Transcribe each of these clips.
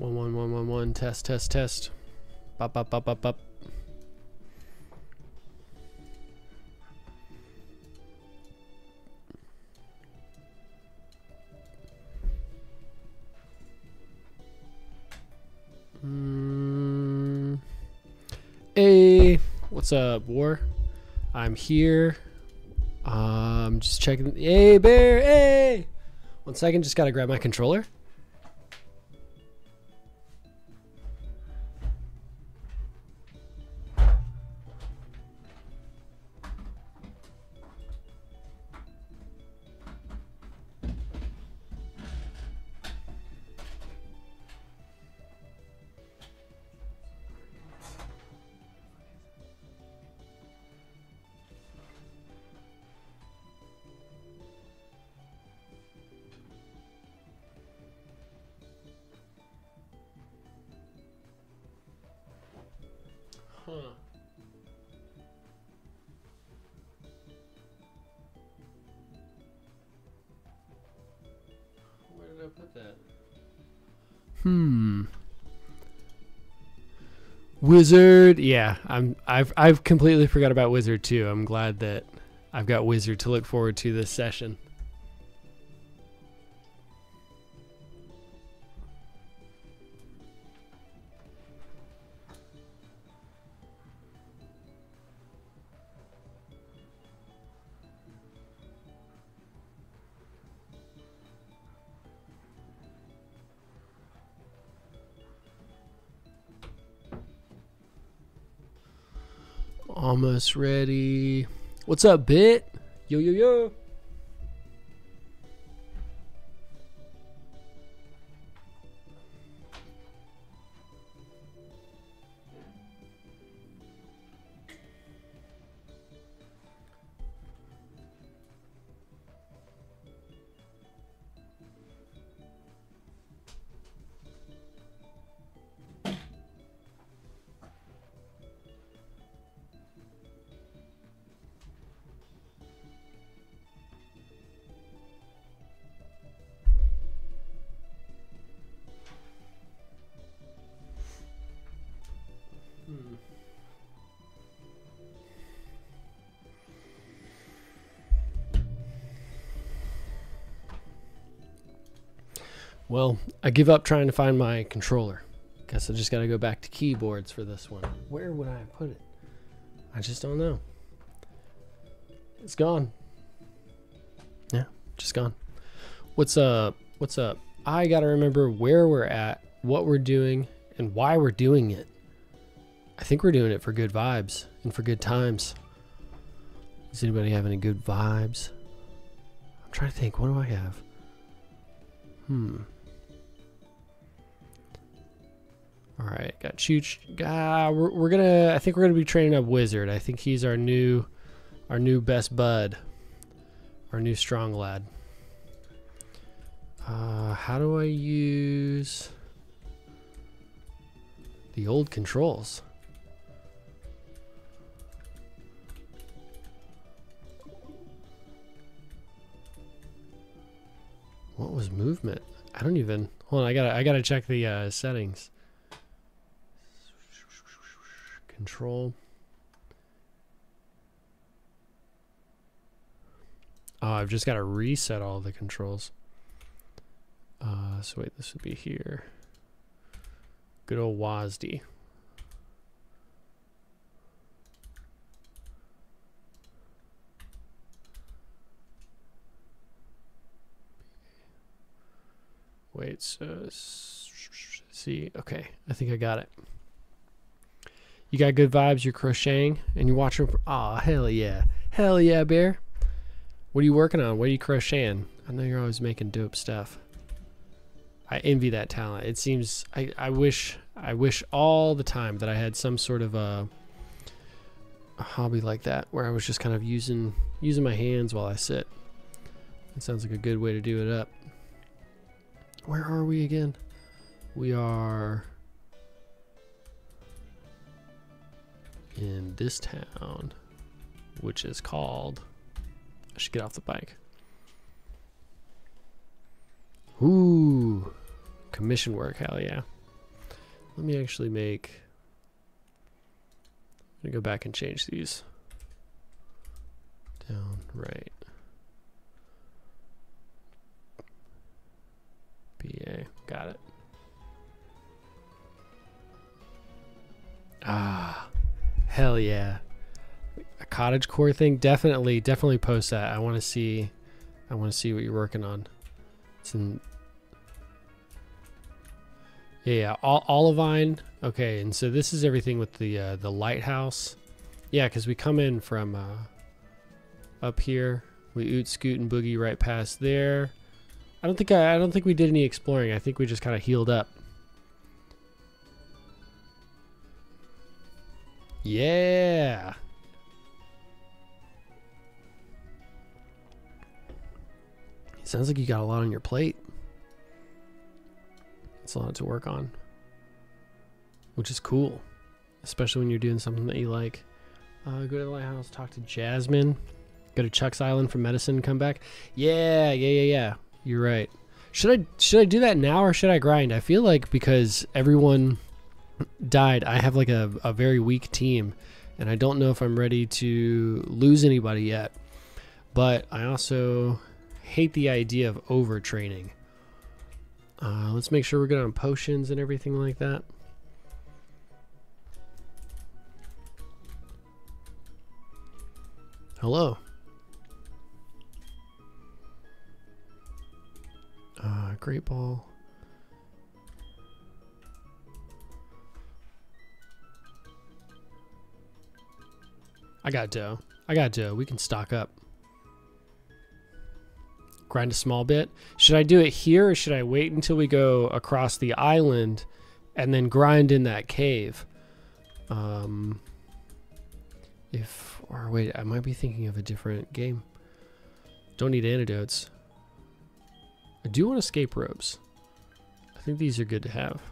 One one one one one. Test test test. Bop bop bop bop bop. Mm. Hey, what's up, War? I'm here. Um, just checking. Hey, Bear. Hey. One second, just gotta grab my controller. Wizard, yeah, I'm. I've I've completely forgot about Wizard too. I'm glad that I've got Wizard to look forward to this session. Almost ready. What's up, Bit? Yo, yo, yo. Well, I give up trying to find my controller. Guess I just got to go back to keyboards for this one. Where would I put it? I just don't know. It's gone. Yeah, just gone. What's up? What's up? I got to remember where we're at, what we're doing, and why we're doing it. I think we're doing it for good vibes and for good times. Does anybody have any good vibes? I'm trying to think. What do I have? Hmm. All right, got Chooch. Ah, we're, we're gonna. I think we're gonna be training up Wizard. I think he's our new, our new best bud, our new strong lad. Uh, how do I use the old controls? What was movement? I don't even. Hold on, I gotta I gotta check the uh, settings. Control. Oh, I've just got to reset all the controls. Uh, so wait, this would be here. Good old WASD. Wait, so see, okay, I think I got it. You got good vibes. You're crocheting and you're watching. Oh hell yeah, hell yeah, bear. What are you working on? What are you crocheting? I know you're always making dope stuff. I envy that talent. It seems I, I wish I wish all the time that I had some sort of a, a hobby like that where I was just kind of using using my hands while I sit. It sounds like a good way to do it up. Where are we again? We are in this town, which is called. I should get off the bike. Ooh, commission work, hell yeah. let me actually make. Let me go back and change these. Down, right. BA, got it. Ah, hell yeah. A cottage core thing, definitely, definitely post that. I want to see, I want to see what you're working on. It's in yeah, yeah. Ol- Olivine. Okay, and so this is everything with the uh, the lighthouse. Yeah, because we come in from uh, up here. We oot, scoot, and boogie right past there. I don't think I, I don't think we did any exploring. I think we just kind of healed up. Yeah. Sounds like you got a lot on your plate. It's a lot to work on, which is cool, especially when you're doing something that you like. Uh, go to the lighthouse, talk to Jasmine, go to Chuck's Island for medicine, come back. Yeah, yeah, yeah, yeah. You're right. Should I should I do that now or should I grind? I feel like because everyone died, I have like a, a very weak team, and I don't know if I'm ready to lose anybody yet. But I also hate the idea of overtraining. Uh, let's make sure we're good on potions and everything like that. Hello. Uh, great ball. I got dough. I got dough. We can stock up grind a small bit. Should I do it here or should I wait until we go across the island and then grind in that cave? Um, if, or wait, I might be thinking of a different game. Don't need antidotes. I do want escape ropes. I think these are good to have.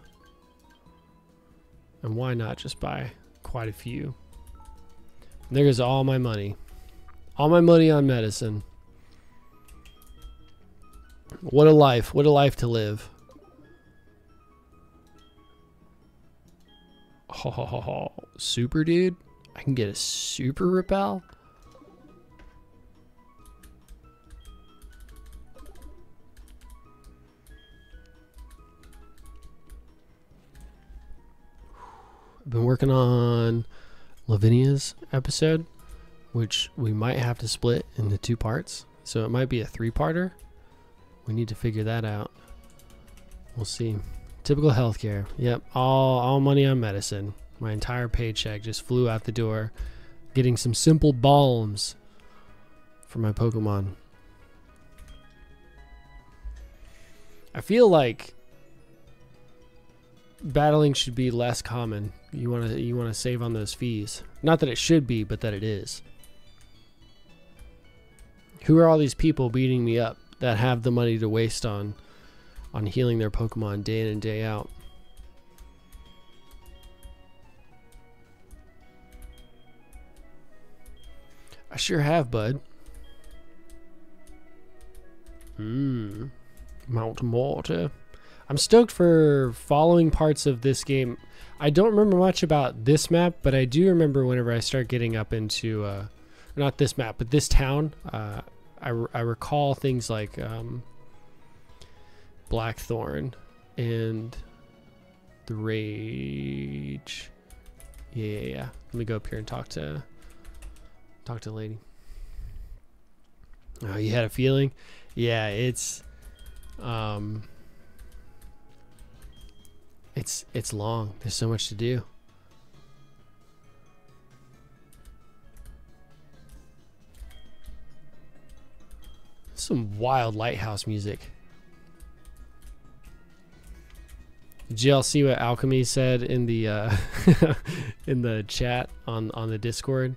And why not just buy quite a few? There goes all my money. All my money on medicine. What a life. What a life to live. Oh, super dude. I can get a super repel. I've been working on Lavinia's episode, which we might have to split into two parts. So it might be a three-parter. We need to figure that out. We'll see. Typical healthcare. Yep, all all money on medicine. My entire paycheck just flew out the door, getting some simple balms for my Pokemon. I feel like battling should be less common. You want to you want to save on those fees. Not that it should be, but that it is. Who are all these people beating me up? that have the money to waste on on healing their Pokemon day in and day out. I sure have, bud. Hmm. Mount Mortar. I'm stoked for following parts of this game. I don't remember much about this map, but I do remember whenever I start getting up into, uh, not this map, but this town, uh, I, I recall things like um, Blackthorn and the Rage. Yeah, yeah, yeah. Let me go up here and talk to talk to the lady. Oh, you had a feeling? Yeah, it's um it's it's long. There's so much to do. Some wild lighthouse music. Did y'all see what Alchemy said in the uh, in the chat on on the Discord?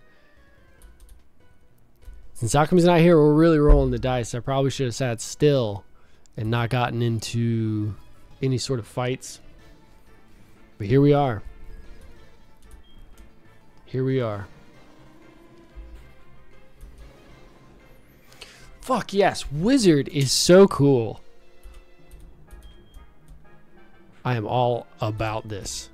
Since Alchemy's not here, we're really rolling the dice. I probably should have sat still and not gotten into any sort of fights. But here we are. Here we are. Fuck yes, Wizard is so cool. I am all about this.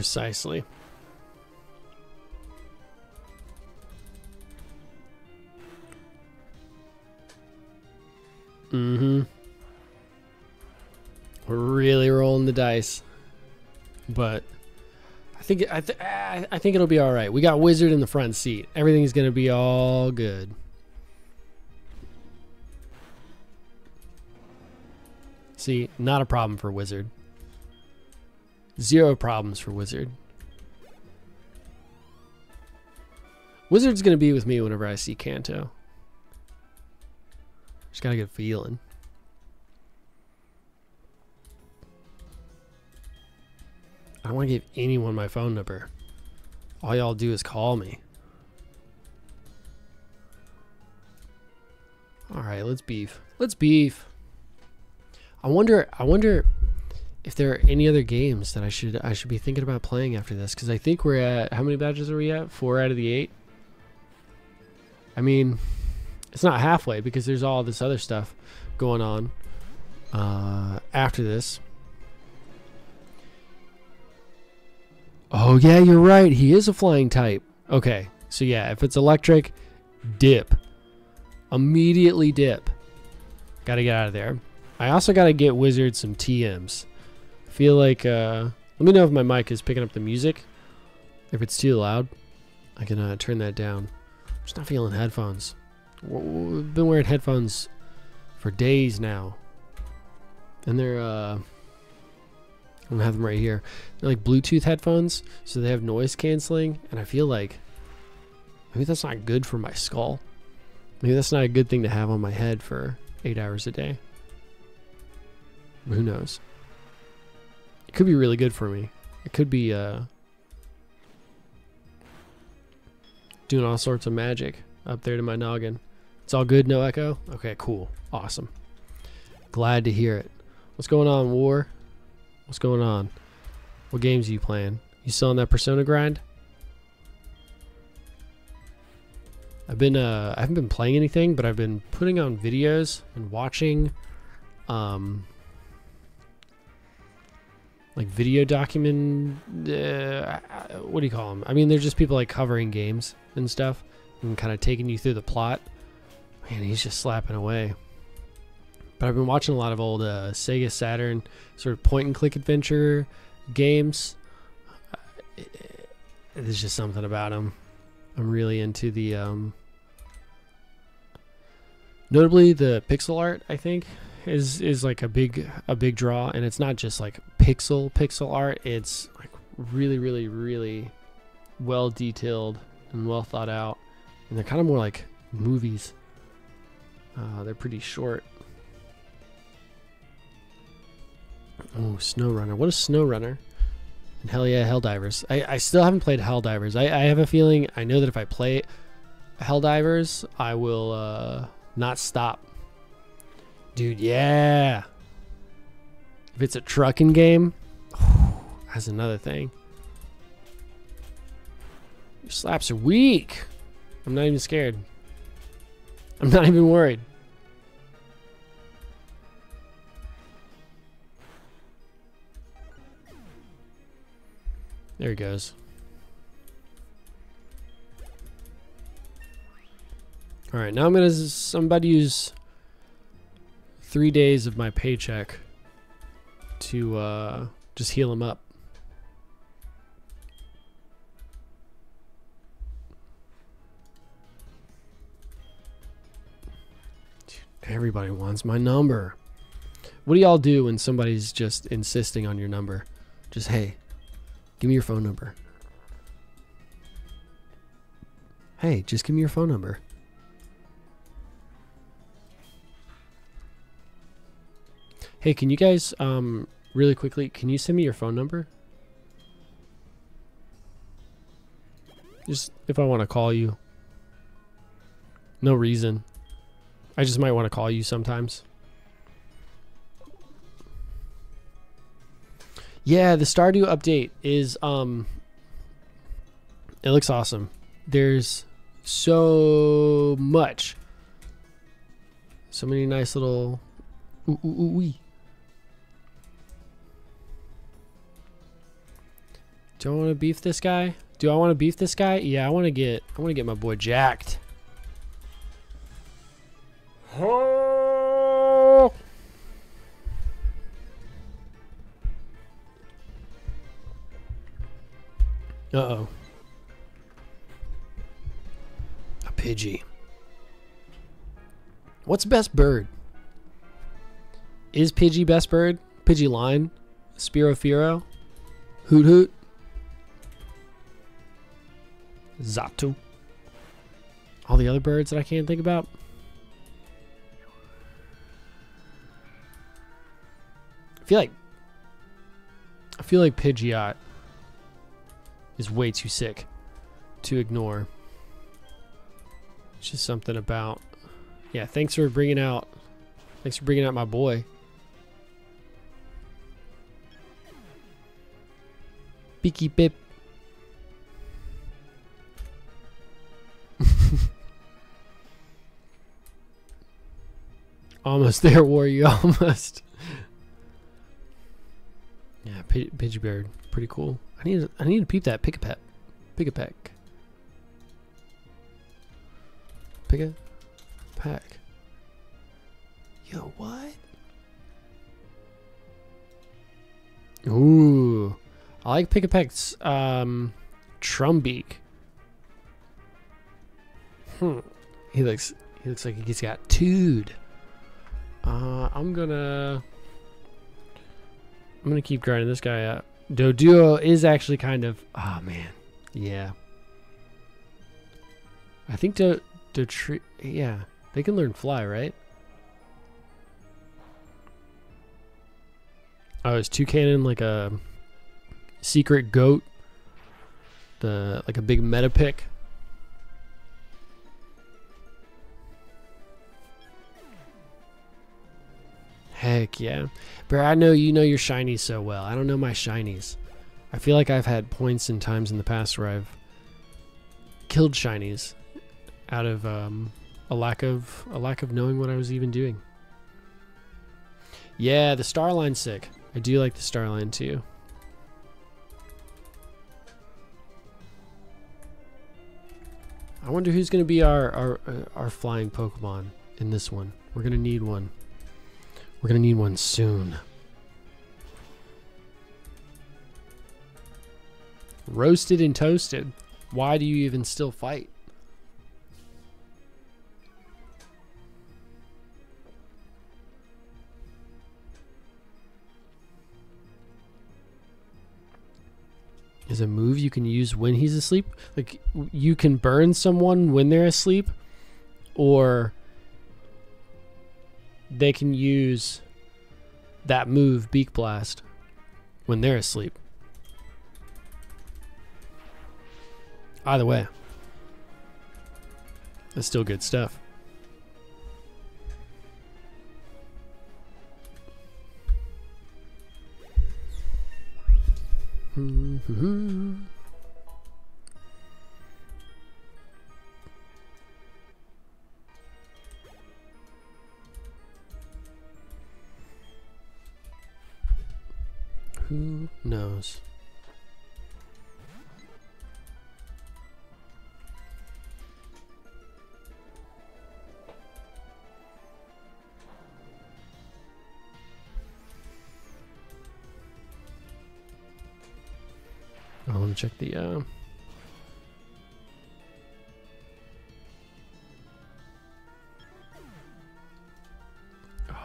Precisely. Mm-hmm. We're really rolling the dice. But I think I, th- I think it'll be all right. We got Wizard in the front seat. Everything's going to be all good. See, not a problem for Wizard. Zero problems for Wizard. Wizard's going to be with me whenever I see Kanto. Just got a good feeling. I don't want to give anyone my phone number. All y'all do is call me. All right, let's beef. Let's beef. I wonder. I wonder if there are any other games that I should I should be thinking about playing after this because I think we're at how many badges are we at? Four out of the eight. I mean, it's not halfway because there's all this other stuff going on uh, after this. Oh yeah, you're right. He is a flying type. Okay, so yeah, if it's electric, dip. Immediately dip. Got to get out of there. I also got to get Wizard some TMs. Feel like, uh, let me know if my mic is picking up the music. If it's too loud, I can uh, turn that down. I'm just not feeling headphones. We've been wearing headphones for days now. And they're, uh, I don't have them right here. They're like Bluetooth headphones, so they have noise canceling, and I feel like maybe that's not good for my skull. Maybe that's not a good thing to have on my head for eight hours a day. Who knows? It could be really good for me. It could be uh, doing all sorts of magic up there to my noggin. It's all good, no echo? Okay, cool. Awesome. Glad to hear it. What's going on, War? What's going on? What games are you playing? You still on that Persona grind? I've been uh I haven't been playing anything, but I've been putting on videos and watching um like video document uh, what do you call them? I mean, they're just people like covering games and stuff and kind of taking you through the plot. Man, he's just slapping away. But I've been watching a lot of old uh, Sega Saturn sort of point and click adventure games. Uh, there's just something about them. I'm really into the, um, notably the pixel art. I think is is like a big a big draw, and it's not just like pixel pixel art. It's like really really really well detailed and well thought out, and they're kind of more like movies. Uh, they're pretty short Oh, SnowRunner. What is SnowRunner? And hell yeah, Helldivers. I, I still haven't played Helldivers. I, I have a feeling, I know that if I play Helldivers, I will uh, not stop. Dude, yeah. If it's a trucking game, that's another thing. Your slaps are weak. I'm not even scared. I'm not even worried. There he goes. All right, now I'm gonna somebody use three days of my paycheck to uh, just heal him up. everybody wants my number. What do y'all do when somebody's just insisting on your number? Just hey, Give me your phone number. Hey, just give me your phone number. Hey, can you guys, um, really quickly, can you send me your phone number? Just if I want to call you. No reason. I just might want to call you sometimes. Yeah, the Stardew update is um it looks awesome. There's so much. So many nice little ooh, ooh, ooh, wee. Do I want to beef this guy? Do I want to beef this guy? Yeah, I want to get I want to get my boy jacked. Oh. Uh-oh. A Pidgey. What's best bird? Is Pidgey best bird? Pidgey line? Spearow Hoot Hoot? Xatu? All the other birds that I can't think about? I feel like I feel like Pidgeot is way too sick to ignore. It's just something about yeah, thanks for bringing out thanks for bringing out my boy. Beaky Pip. Almost there, warrior. Almost. Yeah, P- Pidgey Bird, pretty cool. I need, I need to peep that. Pick a pet. Pick a peck. Pick a pack. Yo, what? Ooh. I like Pikipek's um, Trumbeak. Hmm. He looks he looks like he's got tood. Uh, I'm gonna I'm gonna keep grinding this guy out. Doduo is actually kind of oh man. Yeah. I think the the tree yeah, they can learn fly, right? Oh, is Toucannon like a secret goat? The like a big meta pick? Heck yeah. Bro, I know you know your shinies so well. I don't know my shinies. I feel like I've had points and times in the past where I've killed shinies out of um, a lack of a lack of knowing what I was even doing. Yeah, the Starline's sick. I do like the Starline too. I wonder who's going to be our our uh, our flying Pokemon in this one. We're going to need one. We're to need one soon. Roasted and toasted. Why do you even still fight? Is a move you can use when he's asleep? Like you can burn someone when they're asleep or they can use that move, Beak Blast, when they're asleep. Either way, that's still good stuff. Check the. Uh...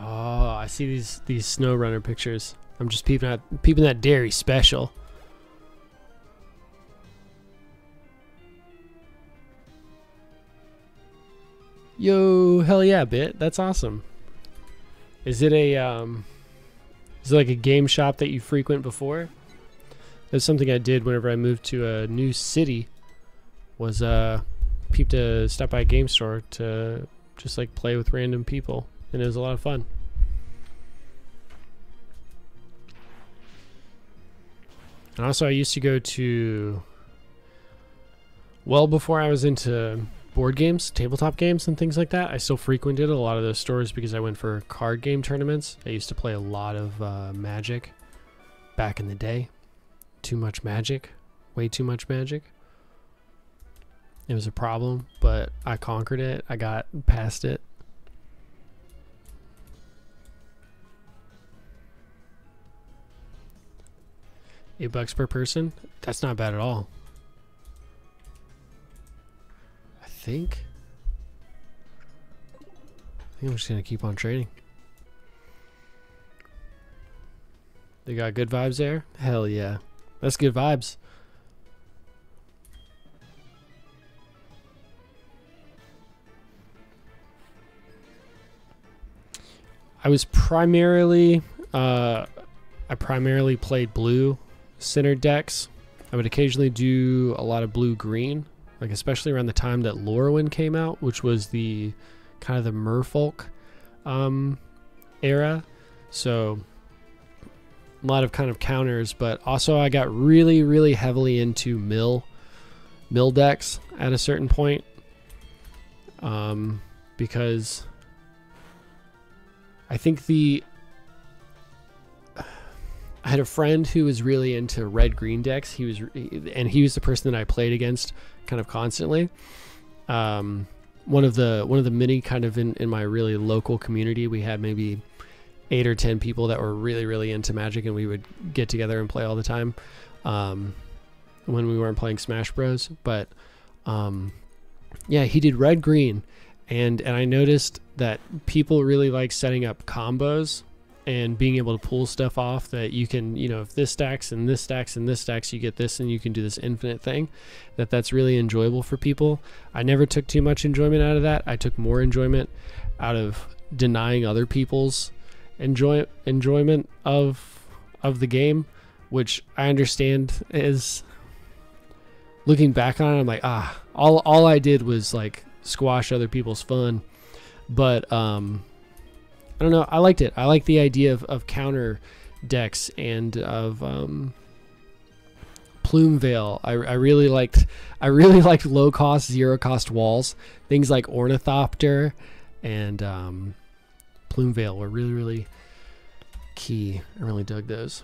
Oh, I see these these SnowRunner pictures. I'm just peeping at peeping that dairy special. Yo, hell yeah, bit. That's awesome. Is it a um is it like a game shop that you frequent before? Something I did whenever I moved to a new city was uh peeped to stop by a game store to just like play with random people and it was a lot of fun. And also, I used to go to, well, before I was into board games, tabletop games, and things like that, I still frequented a lot of those stores because I went for card game tournaments. I used to play a lot of uh, Magic back in the day. Too much Magic. way too much magic. It was a problem, but I conquered it. I got past it. Eight bucks per person? That's not bad at all. I think. I think I'm just gonna keep on trading. They got good vibes there? Hell yeah. That's good vibes. I was primarily uh, I primarily played blue center decks. I would occasionally do a lot of blue green, like especially around the time that Lorwyn came out, which was the kind of the merfolk um, era. So a lot of kind of counters, but also I got really, really heavily into mill mill decks at a certain point. Um, because I think the I had a friend who was really into red green decks. He was, and he was the person that I played against kind of constantly. Um, one of the one of the many kind of in, in my really local community, we had maybe eight or ten people that were really really into Magic, and we would get together and play all the time. Um, when we weren't playing Smash Bros, but um, yeah, he did red green, and and I noticed that people really like setting up combos and being able to pull stuff off that you can you know if this stacks and this stacks and this stacks you get this and you can do this infinite thing that that's really enjoyable for people i never took too much enjoyment out of that i took more enjoyment out of denying other people's enjoy enjoyment of of the game which i understand is looking back on it i'm like ah all all i did was like squash other people's fun but um I don't know. I liked it. I like the idea of, of counter decks and of um, Plumeveil. I, I really liked. I really liked low cost, zero cost walls. Things like ornithopter and um, Plumeveil were really, really key. I really dug those.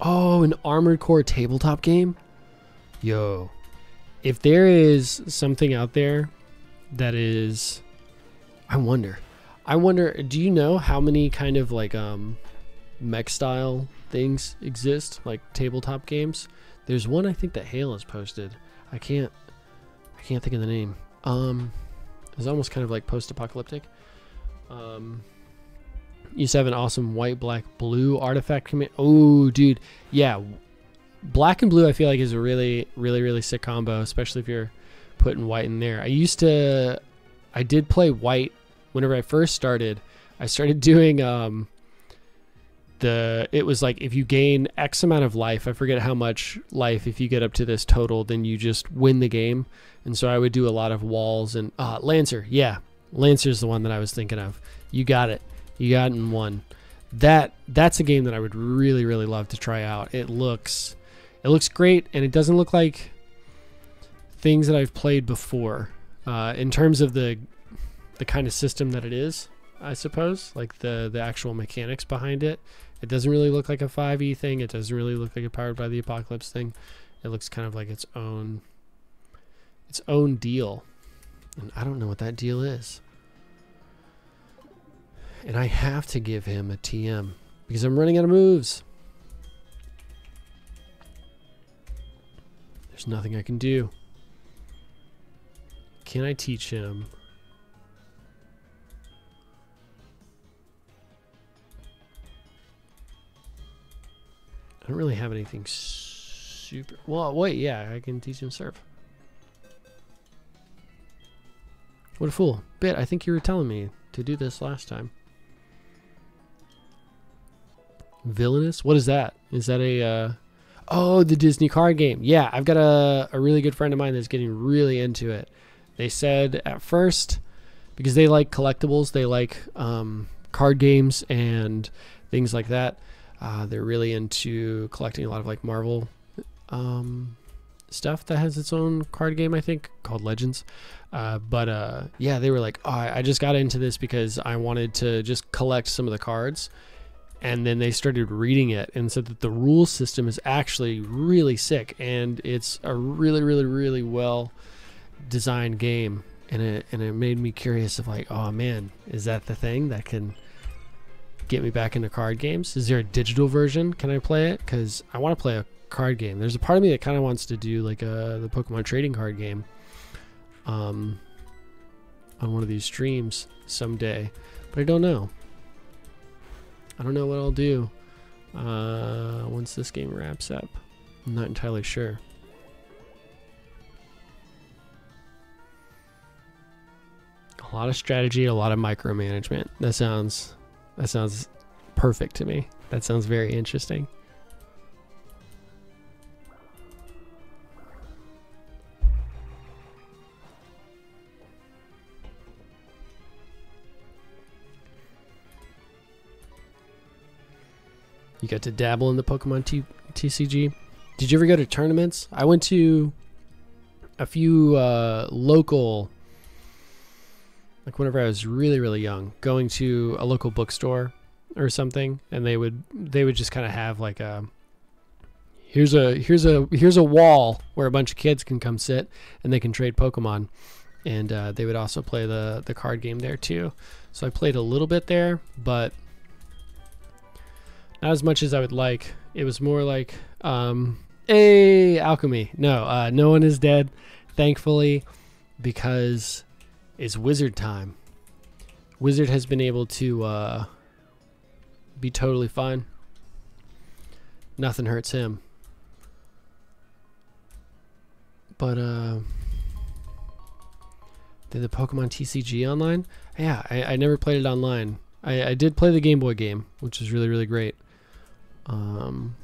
Oh, an Armored Core tabletop game? Yo, if there is something out there that is I wonder. I wonder do you know how many kind of like um mech style things exist, like tabletop games? There's one I think that Hale has posted. I can't can't think of the name. Um it's almost kind of like post apocalyptic. Um used to have an awesome white, black, blue artifact command. Oh, dude, yeah, black and blue I feel like is a really really really sick combo, especially if you're putting white in there. I used to I did play white whenever I first started. I started doing um the it was like if you gain X amount of life, I forget how much life if you get up to this total, then you just win the game. And so I would do a lot of walls and uh Lancer, yeah. Lancer's the one that I was thinking of. You got it. You got it in one. That that's a game that I would really, really love to try out. It looks it looks great, and it doesn't look like things that I've played before. Uh, in terms of the the kind of system that it is, I suppose, like the the actual mechanics behind it. It doesn't really look like a 5e thing. It doesn't really look like a powered by the apocalypse thing. It looks kind of like its own its own deal. And I don't know what that deal is. And I have to give him a TM because I'm running out of moves. There's nothing I can do. Can I teach him? I don't really have anything super... Well, wait, yeah, I can teach him surf. What a fool. Bit, I think you were telling me to do this last time. Villainous? What is that? Is that a... Uh, Oh, the Disney card game. Yeah, I've got a, a really good friend of mine that's getting really into it. They said at first, because they like collectibles, they like um, card games and things like that. Uh, they're really into collecting a lot of like Marvel um, stuff that has its own card game, I think, called Legends. Uh, but uh, yeah, they were like, oh, I just got into this because I wanted to just collect some of the cards. And then they started reading it and said that the rule system is actually really sick and it's a really really really well designed game. And it and it made me curious of like oh man is that the thing that can get me back into card games? Is there a digital version? Can i play it? Because i want to play a card game there's a part of me that kind of wants to do like a the pokemon trading card game um on one of these streams someday but i don't know I don't know what I'll do uh, once this game wraps up. I'm not entirely sure. A lot of strategy, a lot of micromanagement. That sounds that sounds perfect to me. That sounds very interesting. You got to dabble in the Pokemon T- TCG. Did you ever go to tournaments? I went to a few uh, local, like whenever I was really really young, going to a local bookstore or something, and they would they would just kind of have like a here's a here's a here's a wall where a bunch of kids can come sit and they can trade Pokemon, and uh, they would also play the the card game there too. So I played a little bit there, but as much as I would like. It was more like, um, hey, alchemy. No, uh, no one is dead, thankfully, because it's wizard time. Wizard has been able to uh, be totally fine. Nothing hurts him. But uh, did the Pokemon TCG online? Yeah, I, I never played it online. I, I did play the Game Boy game, which is really really great. Um,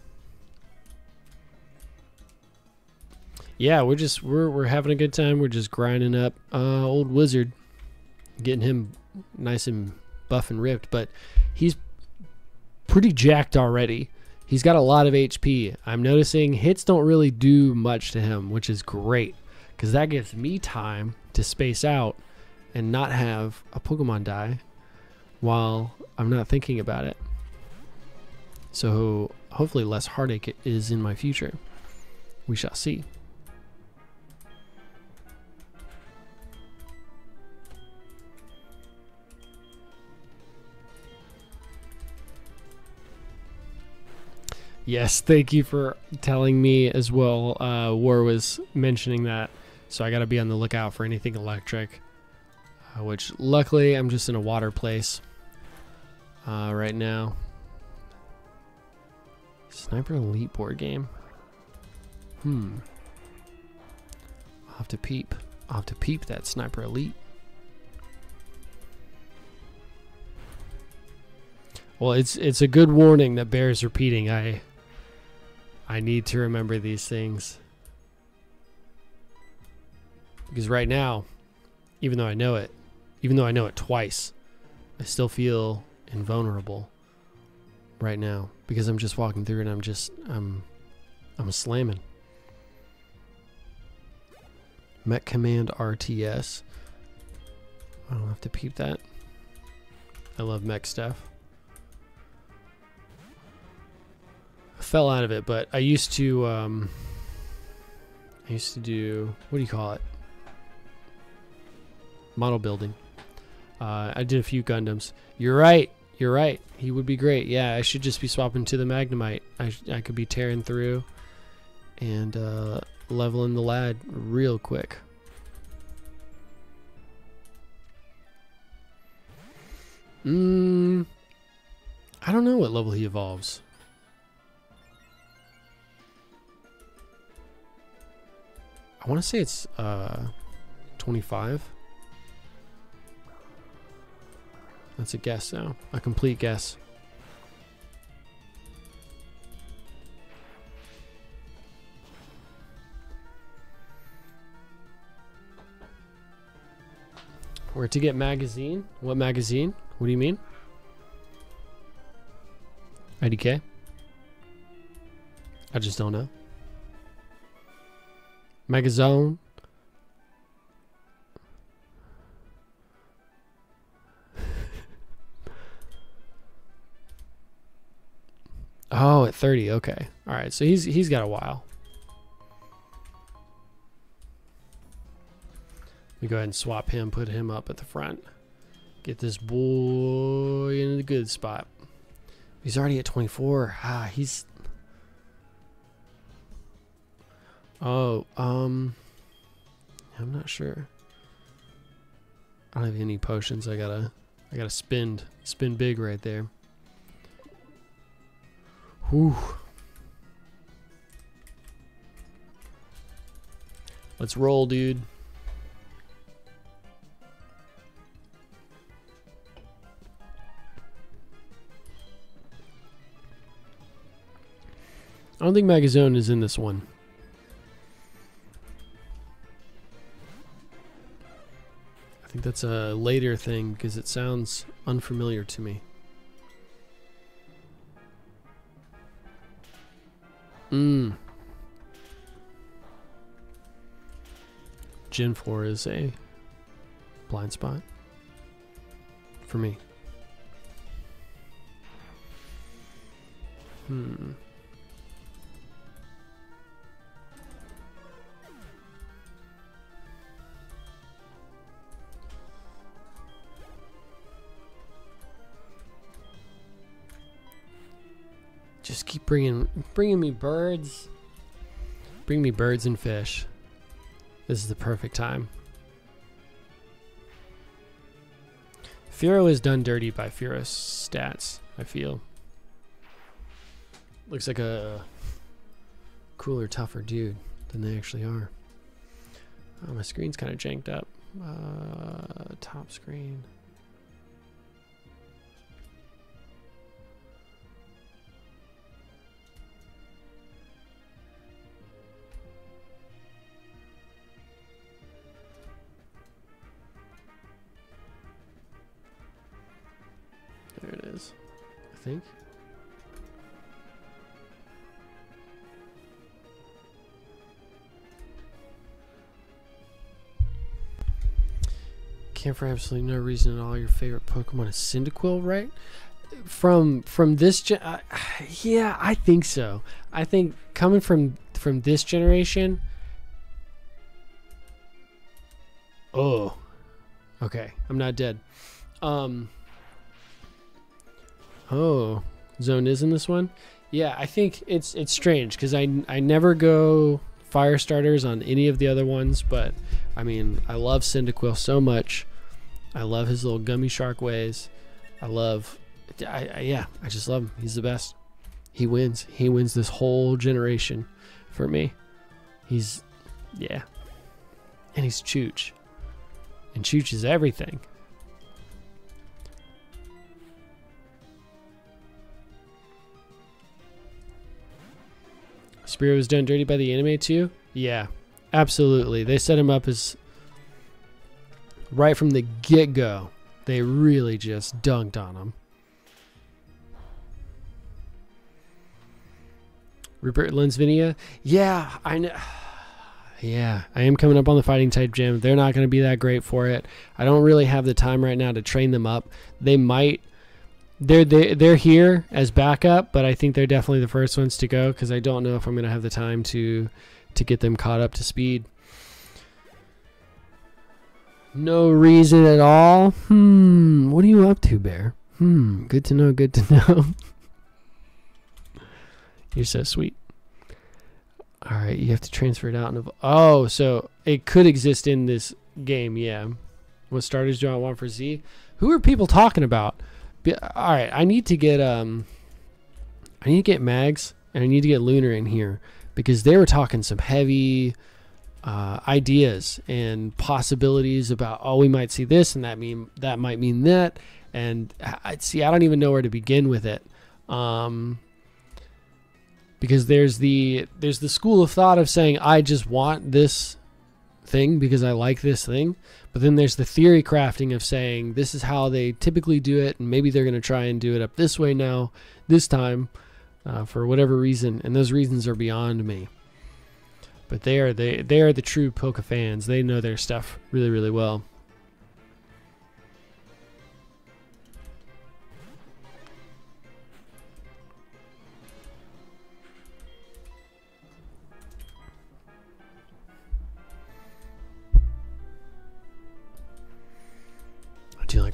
yeah, we're just we're we're having a good time. We're just grinding up uh, old wizard, getting him nice and buff and ripped. But he's pretty jacked already. He's got a lot of HP. I'm noticing hits don't really do much to him, which is great because that gives me time to space out and not have a Pokemon die while I'm not thinking about it. So hopefully less heartache is in my future. We shall see. Yes, thank you for telling me as well. Uh, War was mentioning that, so I got to be on the lookout for anything electric. Uh, which luckily I'm just in a water place uh, right now. Sniper Elite board game. Hmm. I'll have to peep. I'll have to peep that Sniper Elite. Well, it's it's a good warning that bears repeating. I I need to remember these things. Because right now, even though I know it, even though I know it twice, I still feel invulnerable right now because I'm just walking through and I'm just I'm I'm slamming. Mech Command RTS. I don't have to peep that. I love mech stuff. I fell out of it, but I used to um I used to do what do you call it? Model building. Uh, I did a few Gundams. You're right. You're right. He would be great. Yeah, I should just be swapping to the Magnemite. I, I could be tearing through and uh, leveling the lad real quick. Mm, I don't know what level he evolves. I want to say it's uh, 25. That's a guess though. A complete guess. Where to get magazine? What magazine? What do you mean? IDK? I just don't know. Magazone? Oh, at 30. Okay. All right. So he's he's got a while. We go ahead and swap him, put him up at the front. Get this boy in the good spot. He's already at 24. Ah, he's Oh, um I'm not sure. I don't have any potions. I gotta I gotta spend spin big right there. Whew. Let's roll, dude. I don't think Magnezone is in this one. I think that's a later thing because it sounds unfamiliar to me. Mmm. Gen 4 is a blind spot for me. Hmm. Just keep bringing bringing me birds. Bring me birds and fish. This is the perfect time. Fearow is done dirty by Fearow's stats, I feel. Looks like a cooler, tougher dude than they actually are. Oh, my screen's kind of janked up. Uh, top screen. Think. Can't for absolutely no reason at all your favorite Pokemon is Cyndaquil, right? From from this gen, uh, yeah, I think so. I think coming from from this generation. Oh, okay. I'm not dead. Um. Oh, zone is in this one. Yeah, I think it's it's strange because I I never go fire starters on any of the other ones, but I mean I love Cyndaquil so much. I love his little gummy shark ways. I love, I, I yeah, I just love him. He's the best. He wins. He wins this whole generation for me. He's yeah, and he's Chooch, and Chooch is everything. Spearow was done dirty by the anime too? Yeah, absolutely. They set him up as right from the get go. They really just dunked on him. Rupert Lensvinia? Yeah, I know. Yeah, I am coming up on the fighting type gym. They're not going to be that great for it. I don't really have the time right now to train them up. They might they're they, they're here as backup, but I think they're definitely the first ones to go because I don't know if I'm going to have the time to to get them caught up to speed. No reason at all. Hmm. What are you up to, Bear? Hmm. Good to know. Good to know. You're so sweet. All right, you have to transfer it out. Oh, so it could exist in this game. Yeah. What starters do I want for Z? Who are people talking about? All right, I need to get um, I need to get Mags and I need to get Lunar in here because they were talking some heavy uh, ideas and possibilities about oh we might see this and that mean that might mean that and I see I don't even know where to begin with it. Um, because there's the there's the school of thought of saying I just want this thing because I like this thing. But then there's the theory crafting of saying this is how they typically do it, and maybe they're going to try and do it up this way now, this time, uh, for whatever reason. And those reasons are beyond me. But they are they they are the true Poke fans. They know their stuff really really well.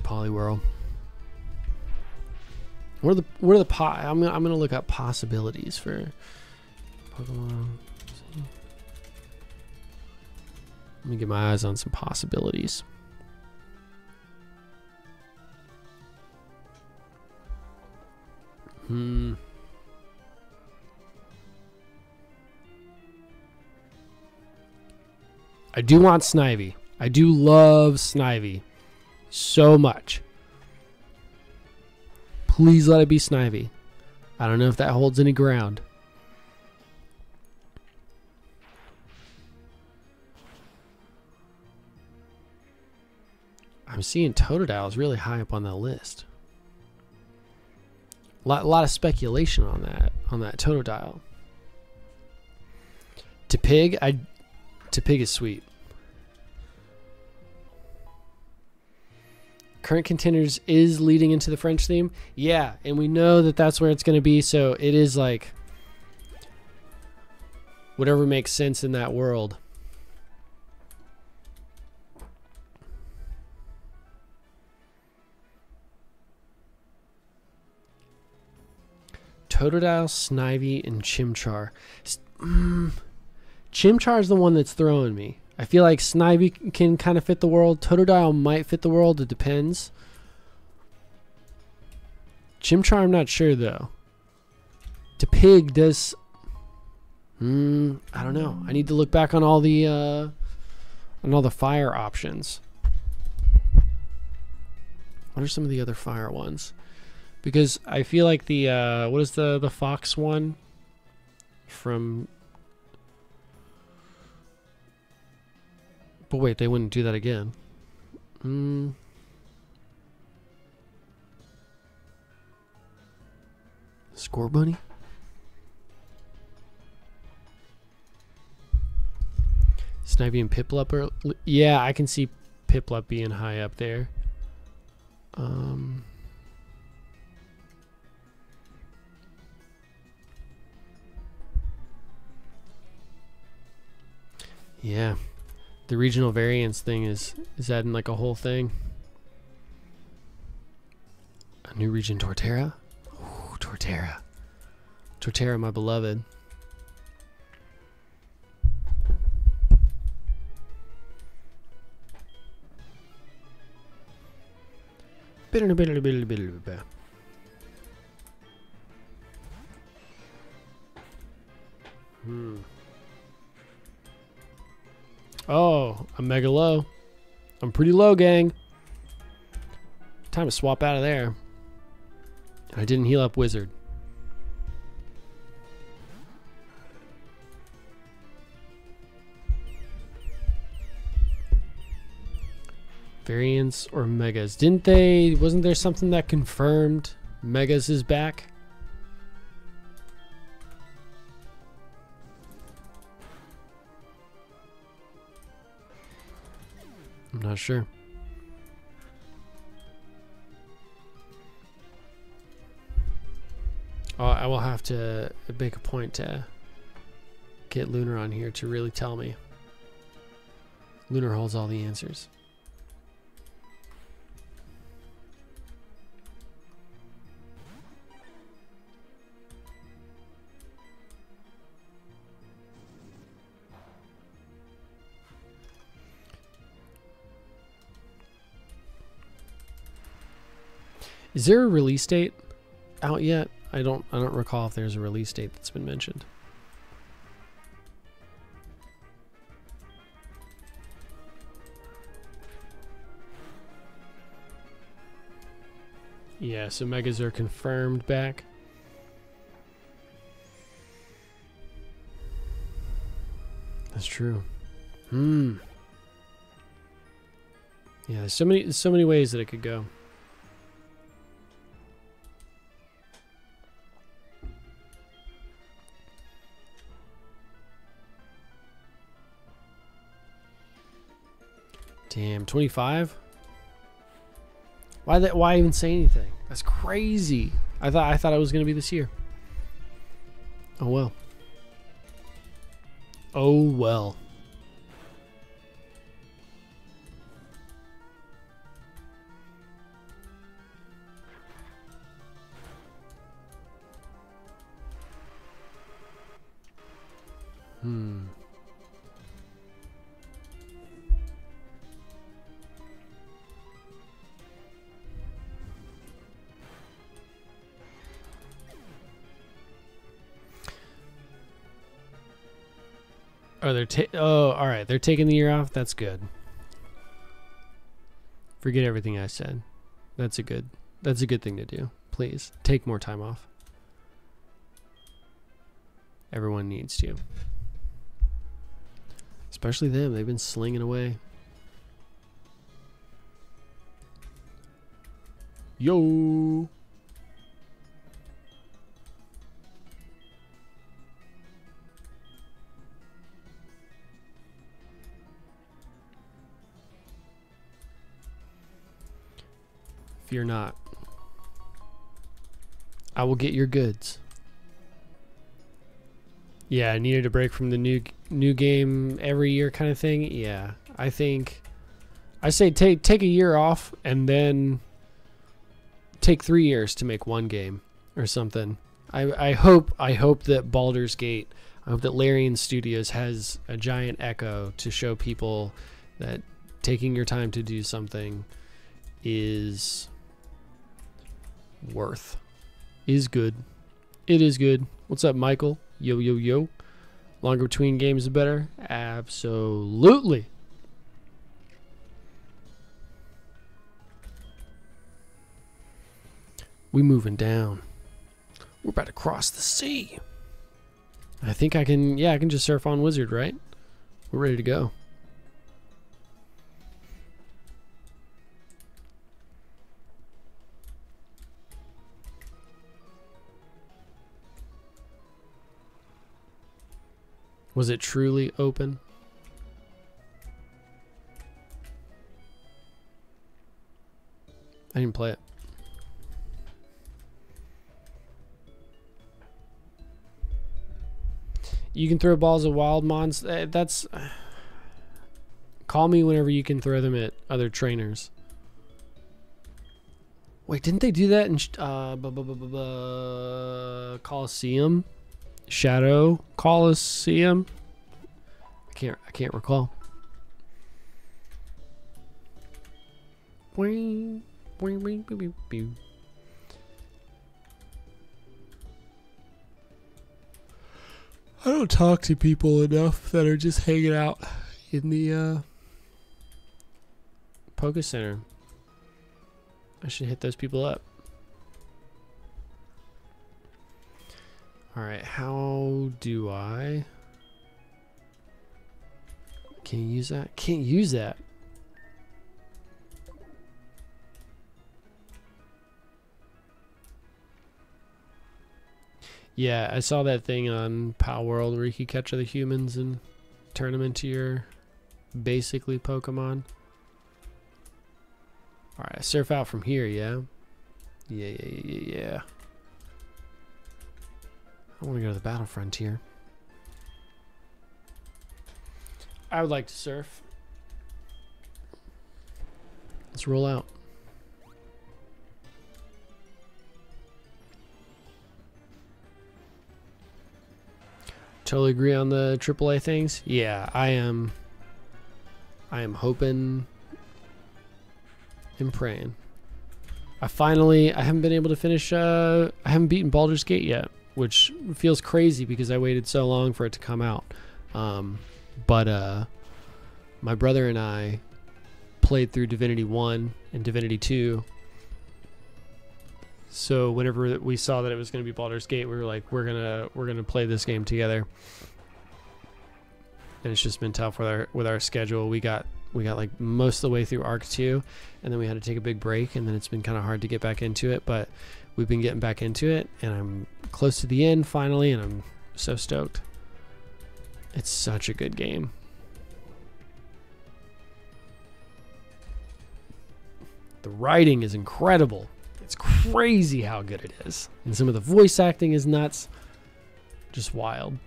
Poliwhirl. What are the what are the po- I'm gonna, I'm gonna look up possibilities for Pokemon. Let me get my eyes on some possibilities. Hmm. I do want Snivy. I do love Snivy so much. Please let it be Snivy. I don't know if that holds any ground. I'm seeing Totodile is really high up on that list. A lot, lot of speculation on that on that Totodile. Tepig, I Tepig is sweet. Current contenders is leading into the French theme. Yeah, and we know that that's where it's going to be. So it is like whatever makes sense in that world. Totodile, Snivy, and Chimchar. Mm, Chimchar is the one that's throwing me. I feel like Snivy can kind of fit the world. Totodile might fit the world. It depends. Chimchar, I'm not sure though. Tepig does. Hmm, I don't know. I need to look back on all the uh, on all the fire options. What are some of the other fire ones? Because I feel like the uh, what is the the fox one from But wait, they wouldn't do that again. Hmm. Scorbunny? Snivy and Piplup are... Yeah, I can see Piplup being high up there. Um... Yeah. The regional variance thing is is adding like a whole thing. A new region Torterra? Ooh, Torterra. Torterra, my beloved. Hmm. Oh, I'm mega low. I'm pretty low, gang. Time to swap out of there. I didn't heal up Wizard. Variants or Megas. Didn't they... Wasn't there something that confirmed Megas is back? Not sure. Oh, I will have to make a point to get Lunar on here to really tell me. Lunar holds all the answers. Is there a release date out yet? I don't I don't recall if there's a release date that's been mentioned. Yeah, so megas are confirmed back. That's true. Hmm. Yeah, there's so many so many ways that it could go. Damn, 25? Why that why even say anything? That's crazy. I thought I thought it was gonna be this year. Oh well. Oh well. Hmm. Oh, they're ta- oh, all right. They're taking the year off. That's good. Forget everything I said. That's a good. That's a good thing to do. Please take more time off. Everyone needs to. Especially them. They've been slinging away. Yo. Fear not. I will get your goods. Yeah, I needed a break from the new new game every year kind of thing. Yeah, I think I say take take a year off and then take three years to make one game or something. I I hope I hope that Baldur's Gate. I hope that Larian Studios has a giant echo to show people that taking your time to do something is worth is good. It is good. What's up, Michael? Yo, yo, yo. Longer between games is better? Absolutely. We moving down. We're about to cross the sea. I think I can, yeah, I can just surf on Wizard, right? We're ready to go. Was it truly open? I didn't play it. You can throw balls at wild mons. Uh, that's. Call me whenever you can throw them at other trainers. Wait, didn't they do that in uh, Colosseum? Shadow Colosseum. I can't I can't recall. Boing, boing, boing, boing, boing. I don't talk to people enough that are just hanging out in the uh, Poké Center. I should hit those people up. Alright, how do I... Can you use that? Can't use that. Yeah, I saw that thing on Palworld where you could catch other humans and turn them into your basically Pokemon. Alright, surf out from here, yeah? Yeah, yeah, yeah, yeah. I want to go to the battle frontier. I would like to surf. Let's roll out. Totally agree on the AAA things. Yeah, I am. I am hoping and praying. I finally, I haven't been able to finish. Uh, I haven't beaten Baldur's Gate yet which feels crazy because I waited so long for it to come out. Um, but uh, my brother and I played through Divinity 1 and Divinity 2. So whenever we saw that it was going to be Baldur's Gate, we were like, we're gonna we're gonna play this game together. And it's just been tough with our with our schedule. We got we got like most of the way through Arc 2, and then we had to take a big break, and then it's been kind of hard to get back into it. But we've been getting back into it, and I'm close to the end finally, and I'm so stoked. It's such a good game. The writing is incredible. It's crazy how good it is. And some of the voice acting is nuts. Just wild.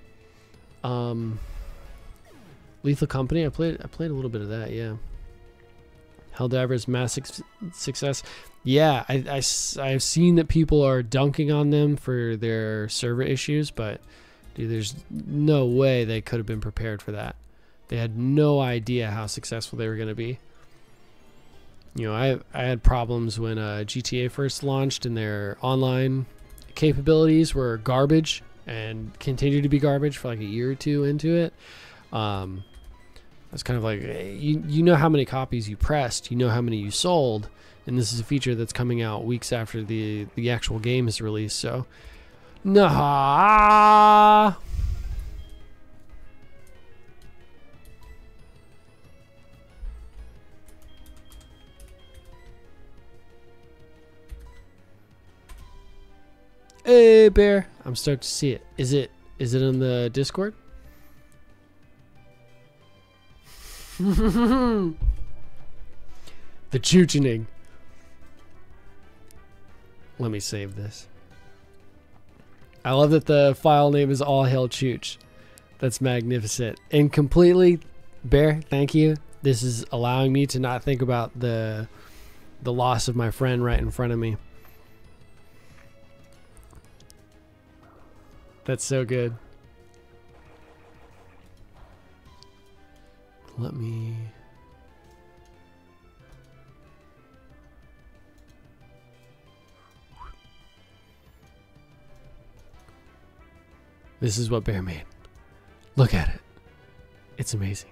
Um Lethal Company, I played I played a little bit of that, yeah. Helldivers mass success. Yeah, I, I, I've seen that people are dunking on them for their server issues, but Dude, there's no way they could have been prepared for that. They had no idea how successful they were going to be. You know, I I had problems when uh, GTA first launched and their online capabilities were garbage and continued to be garbage for like a year or two into it. Um, I was kind of like, you you know how many copies you pressed, you know how many you sold, and this is a feature that's coming out weeks after the the actual game is released. So, nah. Hey bear, I'm starting to see it. Is it is it in the Discord? the choochening. Let me save this. I love that the file name is all hail chooch. That's magnificent. And completely Bear, thank you. This is allowing me to not think about the the loss of my friend right in front of me. That's so good. Let me. This is what Bear made. Look at it. It's amazing.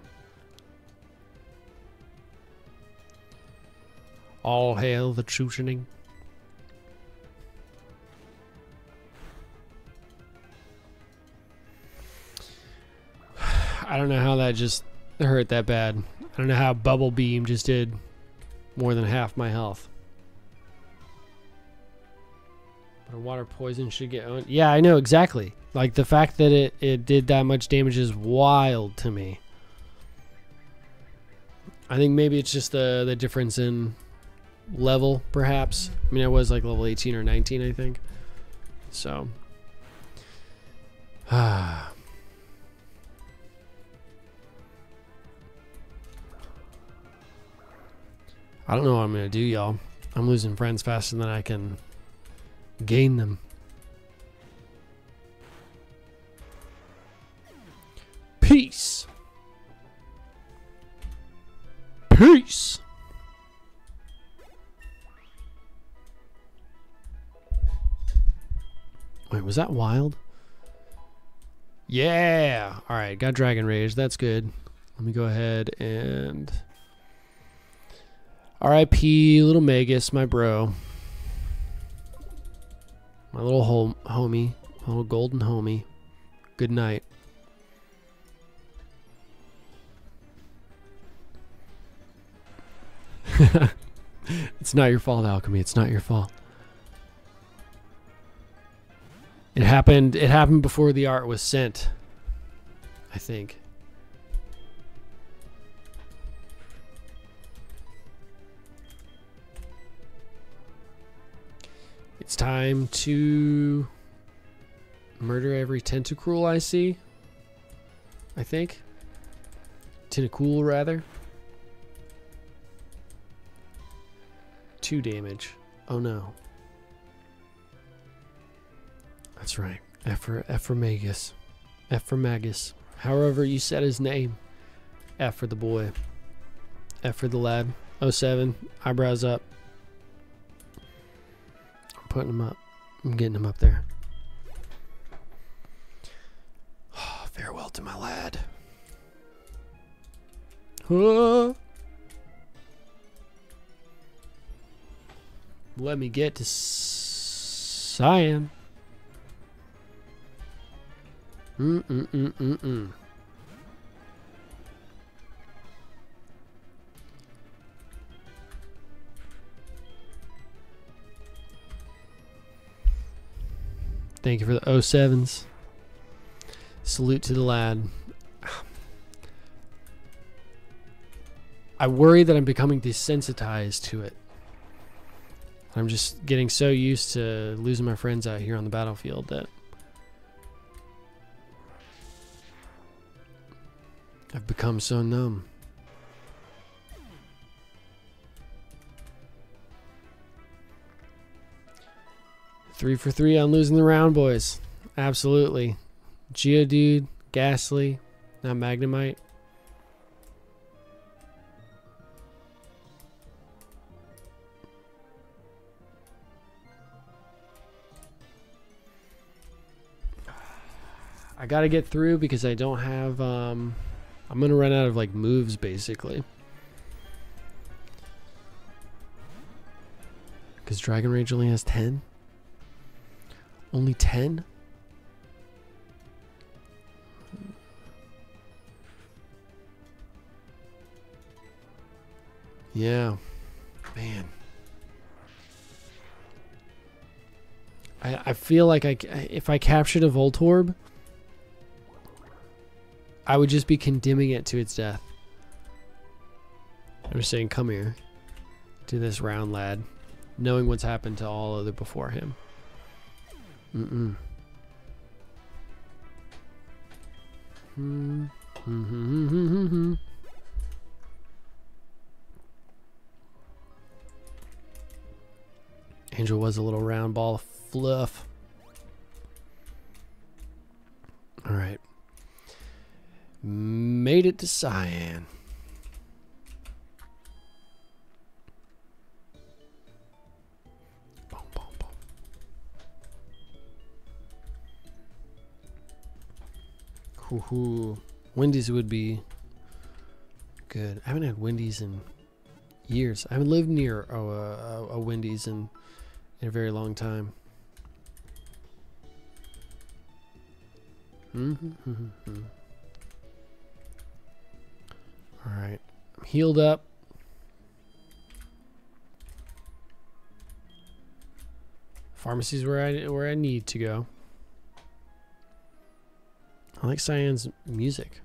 All hail the Choochening. I don't know how that just hurt that bad. I don't know how Bubble Beam just did more than half my health. But a water poison should get owned. Yeah, I know exactly. Like the fact that it, it did that much damage is wild to me. I think maybe it's just the the difference in level, perhaps. I mean, I was like level 18 or 19, I think. So. Ah. I don't know what I'm going to do, y'all. I'm losing friends faster than I can gain them. Peace. Peace. Wait, was that wild? Yeah. All right, got Dragon Rage. That's good. Let me go ahead and R.I.P. Little Magus, my bro. My little home, homie. My little golden homie. Good night. it's not your fault, Alchemy. It's not your fault. It happened it happened before the art was sent. I think. It's time to murder every tentacruel I see. I think. Tentacool, rather. Two damage. Oh no. That's right. For, F Magus. For Magus. However you said his name. For the boy. For the lad. 07. Eyebrows up I'm putting them up. I'm getting them up there. Oh, farewell to my lad. Oh. Let me get to Cyan. Mm mm mm mm mm. Thank you for the 07s. Salute to the lad. I worry that I'm becoming desensitized to it. I'm just getting so used to losing my friends out here on the battlefield that I've become so numb. Three for three on losing the round, boys. Absolutely. Geodude, Gastly, not Magnemite. I gotta get through because I don't have, um, I'm gonna run out of like moves basically. Because Dragon Rage only has 10? Only 10? Yeah. Man. I, I feel like I, if I captured a Voltorb, I would just be condemning it to its death. I'm just saying, come here. Do this round, lad. Knowing what's happened to all other before him. Mm-mm. Hmm. Hmm. hmm, hmm, hmm Angel was a little round ball of fluff. All right. Made it to Cyan. Hoo hoo. Wendy's would be good. I haven't had Wendy's in years. I haven't lived near a, a, a Wendy's in in a very long time. Mm-hmm. All right, I'm healed up. Pharmacy's where I where I need to go. I like Cyan's music.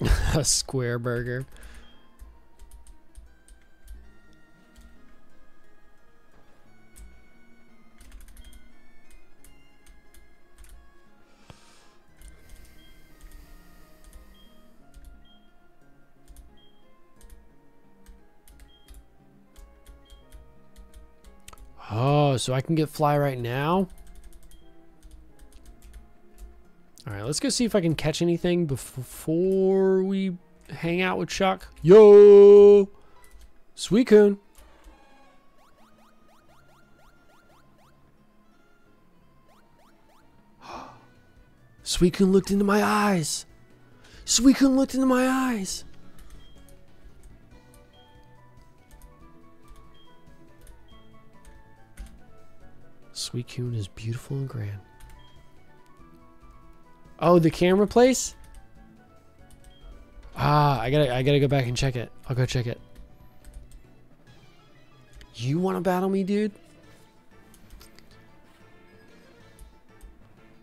a square burger. So I can get fly right now? All right, let's go see if I can catch anything before we hang out with Chuck. Yo! Suicune. Suicune looked into my eyes. Suicune looked into my eyes. Suicune is beautiful and grand. Oh, the camera place? Ah, I gotta I gotta go back and check it. I'll go check it. You wanna battle me, dude?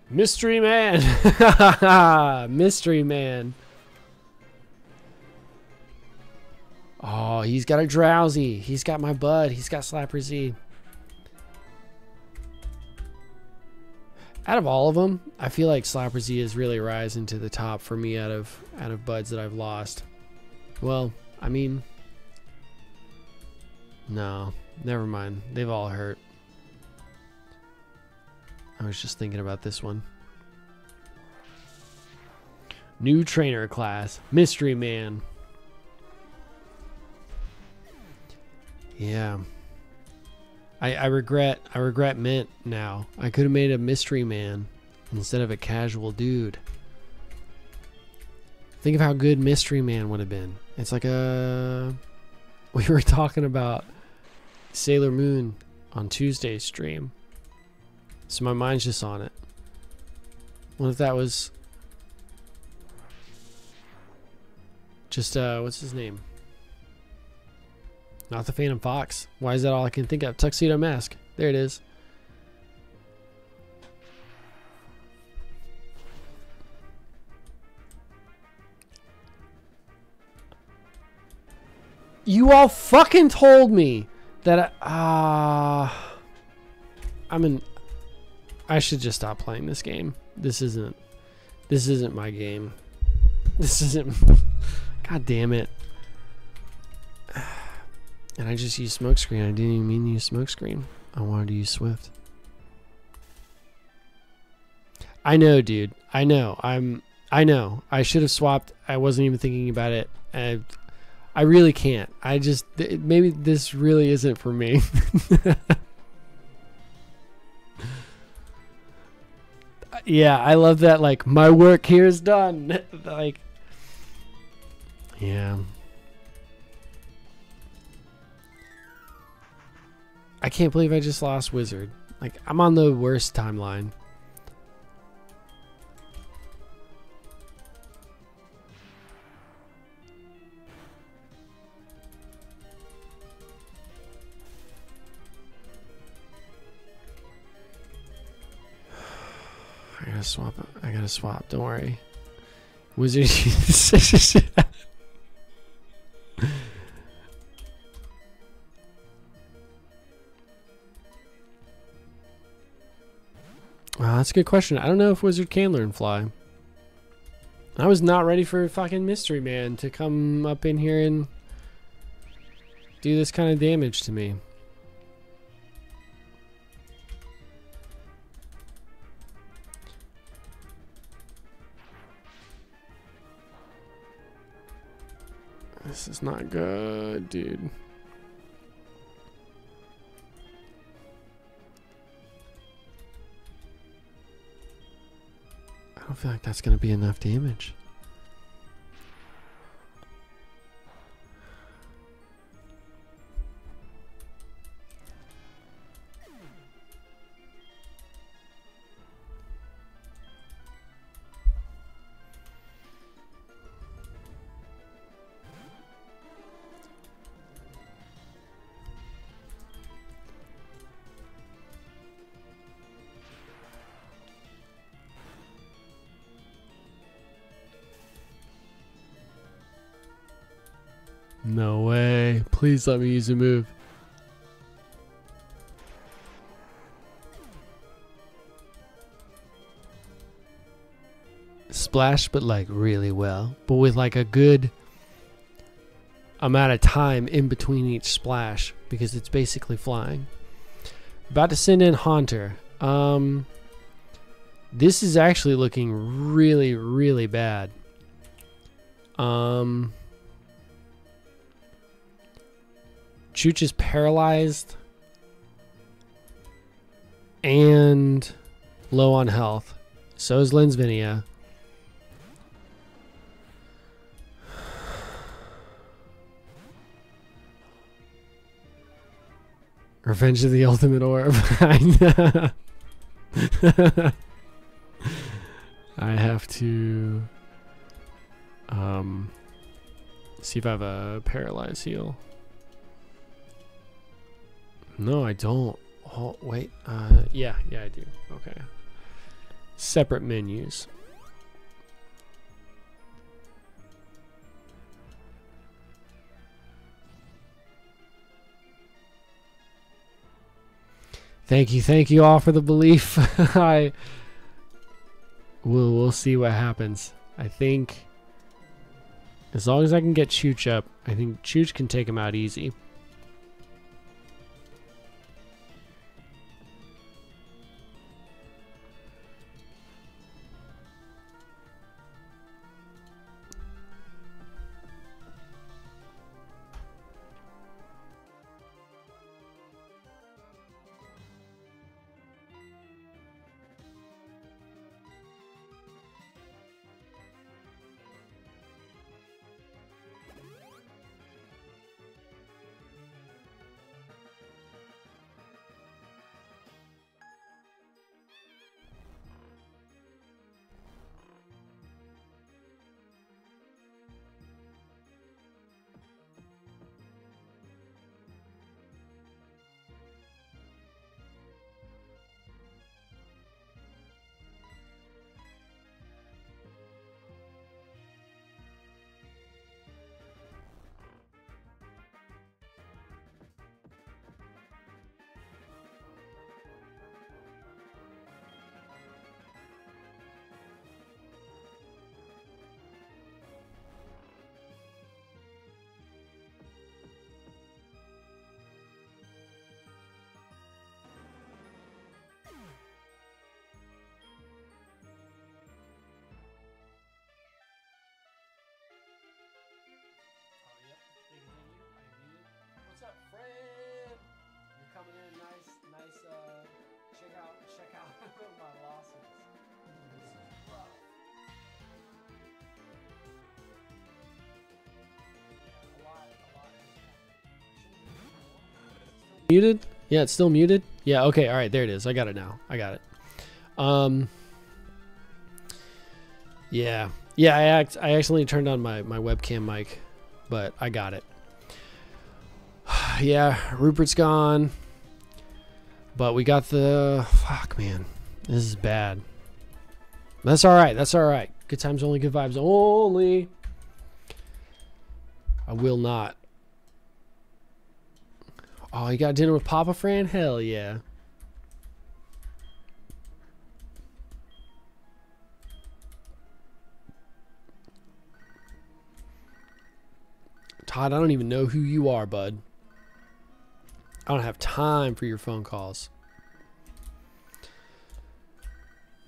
Mystery man! Mystery man. Oh, he's got a Drowzee. He's got my bud. He's got Slapper Z. out of all of them, I feel like Slapper Z is really rising to the top for me out of out of buds that I've lost. Well, I mean, no, never mind. They've all hurt. I was just thinking about this one. New trainer class, Mystery Man. Yeah. I, I regret I regret Mint now. I could have made a mystery man instead of a casual dude. Think of how good Mystery Man would have been. It's like a we were talking about Sailor Moon on Tuesday's stream. So my mind's just on it. What if that was just uh what's his name? Not the Phantom Fox. Why is that all I can think of? Tuxedo Mask. There it is. You all fucking told me that ah uh, I'm in I should just stop playing this game. This isn't this isn't my game. This isn't God damn it. And I just used smokescreen. I didn't even mean to use smokescreen. I wanted to use Swift. I know, dude. I know. I'm. I know. I should have swapped. I wasn't even thinking about it. I, I really can't. I just th- maybe this really isn't for me. yeah, I love that. Like my work here is done. like, yeah. I can't believe I just lost Wizard. Like I'm on the worst timeline. I gotta swap. I gotta swap. Don't worry. Wizard. that's a good question. I don't know if Wizard can learn fly. I was not ready for fucking Mystery Man to come up in here and do this kind of damage to me. This is not good, dude. Feel like that's to be enough damage. Please let me use a move. Splash, but like really well. But with like a good amount of time in between each splash because it's basically flying. About to send in Haunter. Um, this is actually looking really, really bad. Um, Chooch is paralyzed and low on health. So is Linsvinia. Revenge of the Ultimate Orb. I have to um, see if I have a paralyzed heal. No, I don't. Oh, wait. Uh, yeah, yeah, I do. Okay. Separate menus. Thank you, thank you all for the belief. I we'll we'll see what happens. I think as long as I can get Chooch up, I think Chooch can take him out easy. Muted? Yeah, it's still muted. Yeah. Okay. All right. There it is. I got it now. I got it. Um. Yeah. Yeah. I act. I accidentally turned on my my webcam mic, but I got it. yeah. Rupert's gone. But we got the fuck, man. This is bad. That's all right. That's all right. Good times only. Good vibes only. I will not. Oh, you got dinner with Papa Fran? Hell yeah. Todd, I don't even know who you are, bud. I don't have time for your phone calls.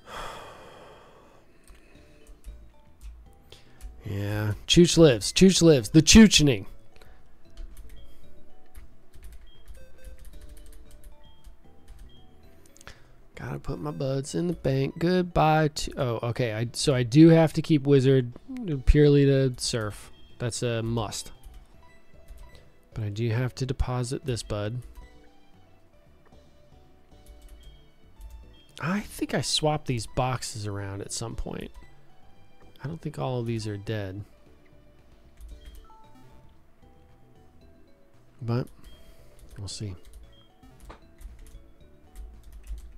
Yeah, Chooch lives. Chooch lives. The Choochening. Gotta put my buds in the bank. Goodbye to. Oh, okay. I so I do have to keep wizard purely to surf. That's a must. But I do have to deposit this bud. I think I swapped these boxes around at some point. I don't think all of these are dead. But we'll see.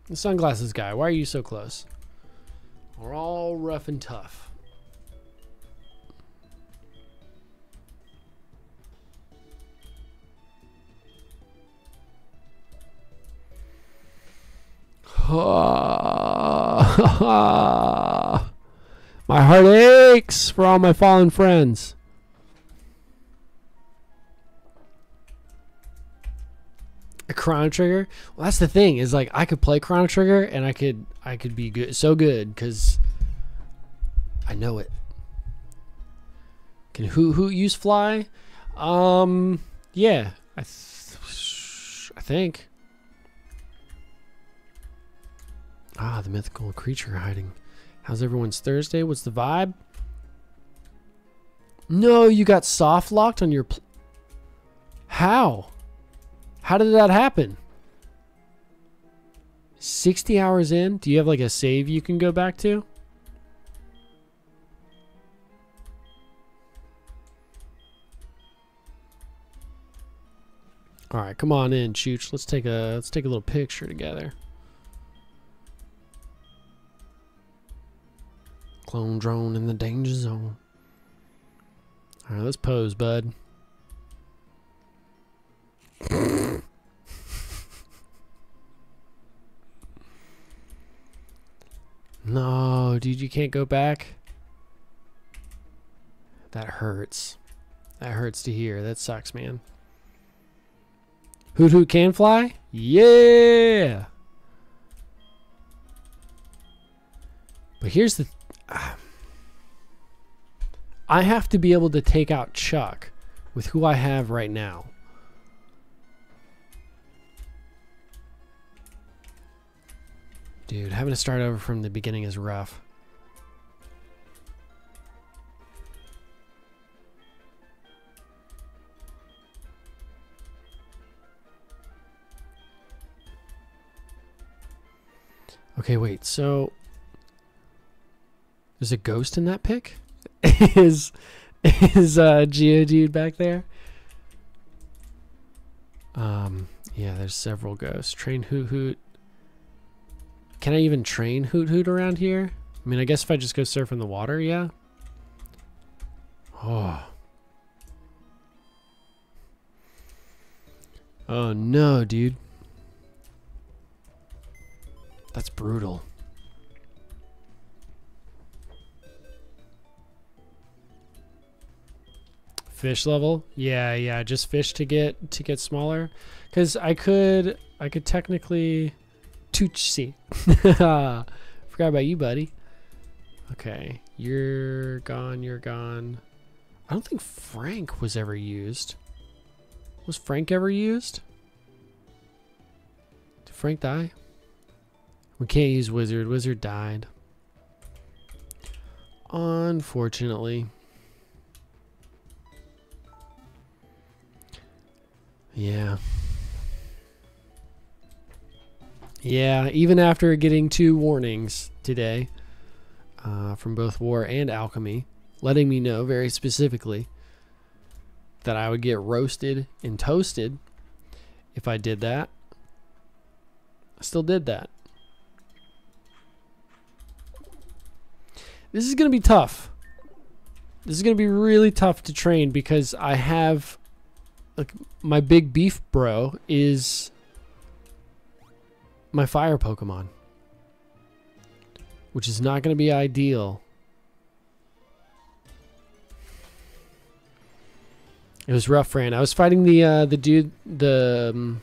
The sunglasses guy, why are you so close? We're all rough and tough. my heart aches for all my fallen friends. A Chrono Trigger. Well, that's the thing is like I could play Chrono Trigger and I could I could be good so good because I know it. Can who who use fly? Um, yeah, I th- I think. Ah, the mythical creature hiding. How's everyone's Thursday? What's the vibe? No, you got soft locked on your. How? How did that happen? 60 hours in? Do you have like a save you can go back to? All right, come on in, Chooch. Let's take a let's take a little picture together. Clone drone in the danger zone. All right, let's pose, bud. No, dude, you can't go back. That hurts. That hurts to hear. That sucks, man. Hoot Hoot can fly? Yeah! But here's the... Uh, I have to be able to take out Chuck with who I have right now. Dude, having to start over from the beginning is rough. Okay, wait. So there's a ghost in that pic? is is uh Geodude back there? Um yeah, there's several ghosts. Train Hoot Hoot. Can I even train Hoot Hoot around here? I mean, I guess if I just go surf in the water, yeah. Oh. Oh no, dude. That's brutal. Fish level? Yeah, yeah, just fish to get to get smaller. Cause I could I could technically Tucci. Forgot about you, buddy. Okay, you're gone, you're gone. I don't think Frank was ever used. Was Frank ever used? Did Frank die? We can't use wizard. Wizard died. Unfortunately. Yeah. Yeah, even after getting two warnings today uh, from both War and Alchemy, letting me know very specifically that I would get roasted and toasted if I did that, I still did that. This is going to be tough. This is going to be really tough to train because I have like my big beef bro is my fire Pokemon. Which is not going to be ideal. It was rough, Fran. I was fighting the uh, the dude, the um,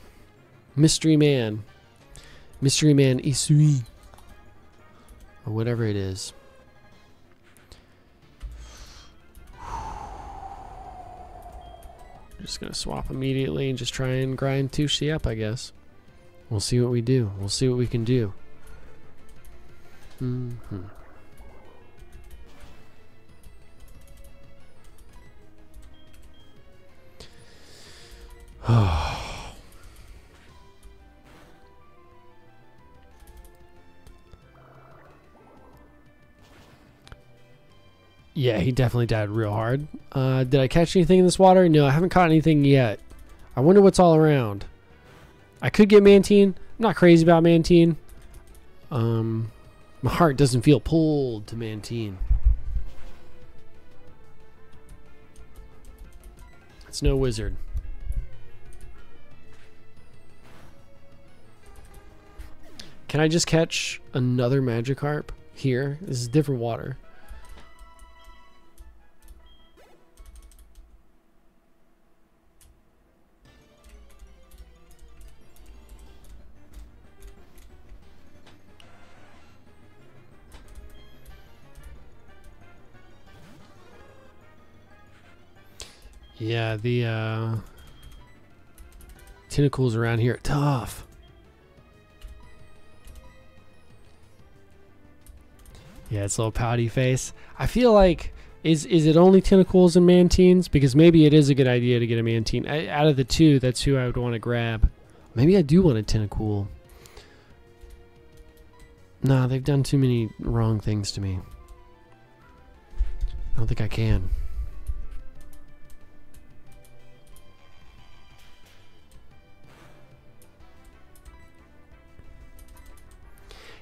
mystery man, mystery man Isui, or whatever it is. Just gonna swap immediately and just try and grind Tushi up, I guess. We'll see what we do. We'll see what we can do. Mm hmm yeah, he definitely died real hard. Uh, did I catch anything in this water? No, I haven't caught anything yet. I wonder what's all around. I could get Mantine. I'm not crazy about Mantine. Um, my heart doesn't feel pulled to Mantine. It's no wizard. Can I just catch another Magikarp here? This is different water. Yeah, the uh, tentacools around here are tough. Yeah, it's a little pouty face. I feel like is is it only tentacools and mantines? Because maybe it is a good idea to get a mantine. I, out of the two, that's who I would want to grab. Maybe I do want a tentacool. Nah, they've done too many wrong things to me. I don't think I can.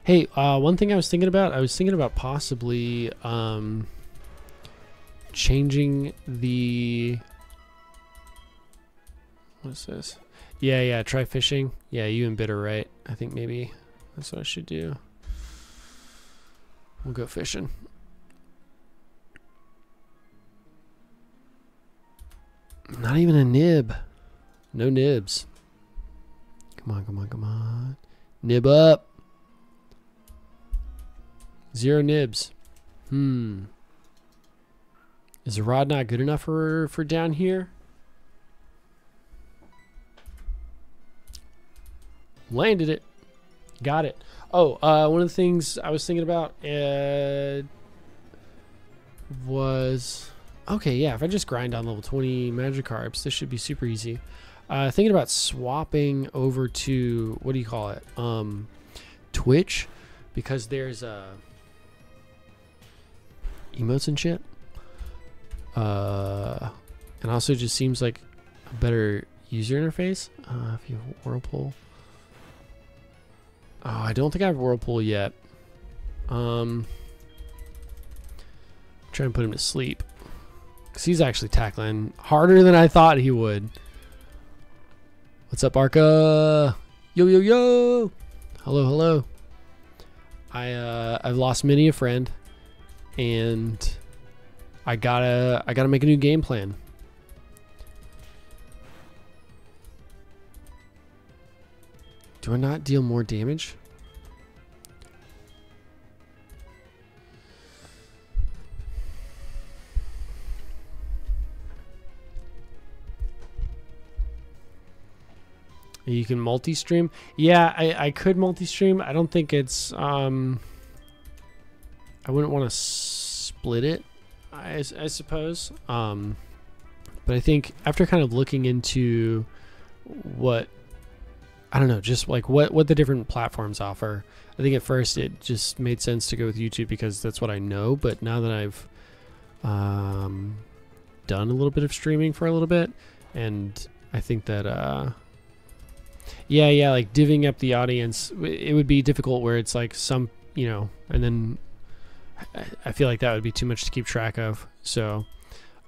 Hey, uh, one thing I was thinking about, I was thinking about possibly um, changing the. What's this? Yeah, yeah, try fishing. Yeah, you and Bitter, right? I think maybe that's what I should do. We'll go fishing. Not even a nib. No nibs. Come on, come on, come on. Nib up. Zero nibs. Hmm. Is the rod not good enough for, for down here? Landed it. Got it. Oh, uh, one of the things I was thinking about uh, was... Okay, yeah, if I just grind on level 20 Magikarps, this should be super easy. Uh, thinking about swapping over to, what do you call it? Um, Twitch, because there's a emotes and shit. Uh, and also just seems like a better user interface. Uh, if you have Whirlpool. Oh, I don't think I have Whirlpool yet. Um, try and put him to sleep. Because he's actually tackling harder than I thought he would. What's up, Arca? Yo, yo, yo! Hello, hello. I, uh, I've lost many a friend and I gotta I gotta make a new game plan. Do I not deal more damage? You can multi-stream. Yeah, I, I could multi-stream. I don't think it's um I wouldn't want to split it. I, I suppose. Um but I think after kind of looking into what I don't know, just like what what the different platforms offer. I think at first it just made sense to go with YouTube because that's what I know, but now that I've um done a little bit of streaming for a little bit and I think that uh yeah, yeah, like divvying up the audience, it would be difficult where it's like some, you know, and then I feel like that would be too much to keep track of. So,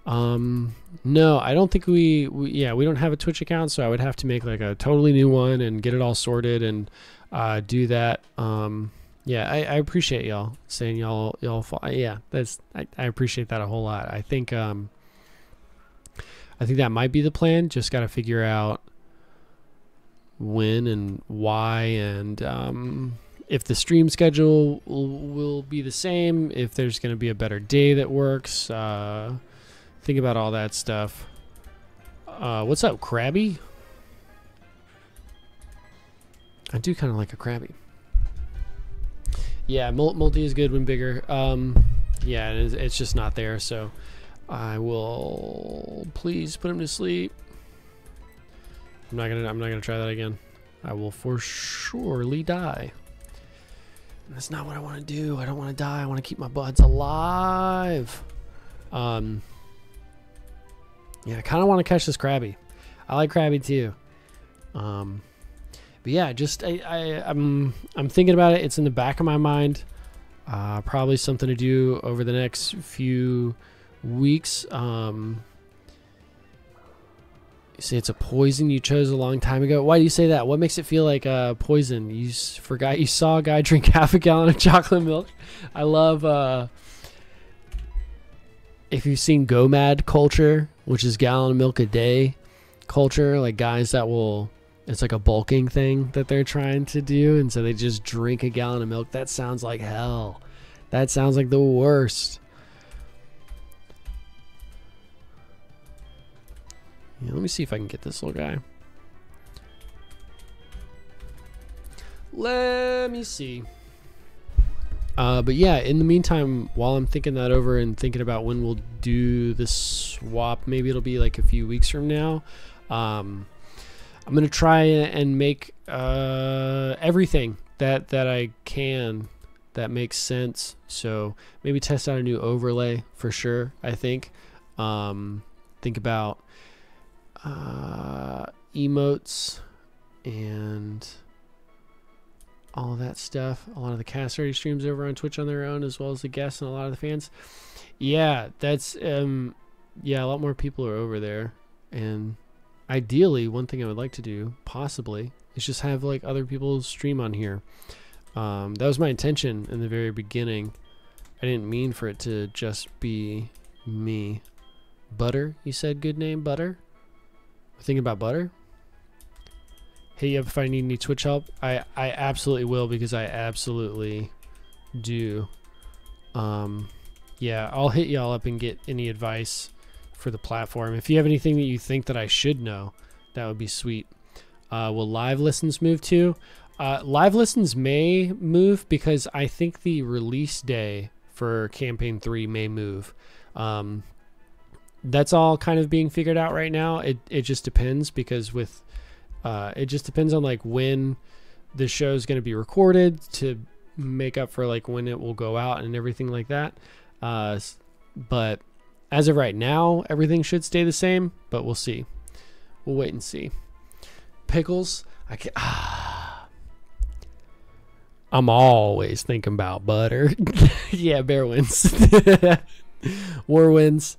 um, no, I don't think we, we, yeah, we don't have a Twitch account, so I would have to make like a totally new one and get it all sorted and uh, do that. Um, yeah, I, I appreciate y'all saying y'all y'all. Yeah, that's I, I appreciate that a whole lot. I think um, I think that might be the plan. Just got to figure out when and why and um, if the stream schedule will, will, be the same if there's going to be a better day that works uh, think about all that stuff. Uh, what's up krabby? I do kind of like a krabby. Yeah multi is good when bigger. Um, yeah it's, it's just not there so i will please put him to sleep. I'm not gonna I'm not gonna try that again. I will for surely die. That's not what I want to do. I don't want to die. I want to keep my buds alive. Um. Yeah, I kind of want to catch this Krabby. I like Krabby too. Um. But yeah, just I, I I'm I'm thinking about it. It's in the back of my mind. Uh, probably something to do over the next few weeks. Um, you say it's a poison you chose a long time ago. Why do you say that? What makes it feel like uh, poison? You forgot you saw a guy drink half a gallon of chocolate milk. I love. Uh, if you've seen GOMAD culture, which is gallon of milk a day culture, like guys that will, it's like a bulking thing that they're trying to do, and so they just drink a gallon of milk. That sounds like hell. That sounds like the worst. Yeah, let me see if I can get this little guy. Let me see. Uh, but yeah, in the meantime, while I'm thinking that over and thinking about when we'll do the swap, maybe it'll be like a few weeks from now. Um, I'm gonna try and make uh, everything that that I can that makes sense. So maybe test out a new overlay for sure. I think. Um, think about uh, emotes and all of that stuff. A lot of the cast already streams over on Twitch on their own, as well as the guests and a lot of the fans. Yeah, that's um, yeah, a lot more people are over there, and ideally, one thing I would like to do, possibly, is just have like other people stream on here. Um, that was my intention in the very beginning. I didn't mean for it to just be me. Butter, you said good name, Butter? Thinking about butter. Hey, if I need any Twitch help. I, I absolutely will because I absolutely do. Um, yeah, I'll hit y'all up and get any advice for the platform. If you have anything that you think that I should know, that would be sweet. Uh, will live listens move to? Uh, live listens may move because I think the release day for campaign three may move. Um, that's all kind of being figured out right now. It it just depends because with uh, it just depends on like when the show is going to be recorded to make up for like when it will go out and everything like that. Uh, but as of right now, everything should stay the same, but we'll see. We'll wait and see. Pickles, I can. Ah. I'm always thinking about butter. yeah, bear wins. War wins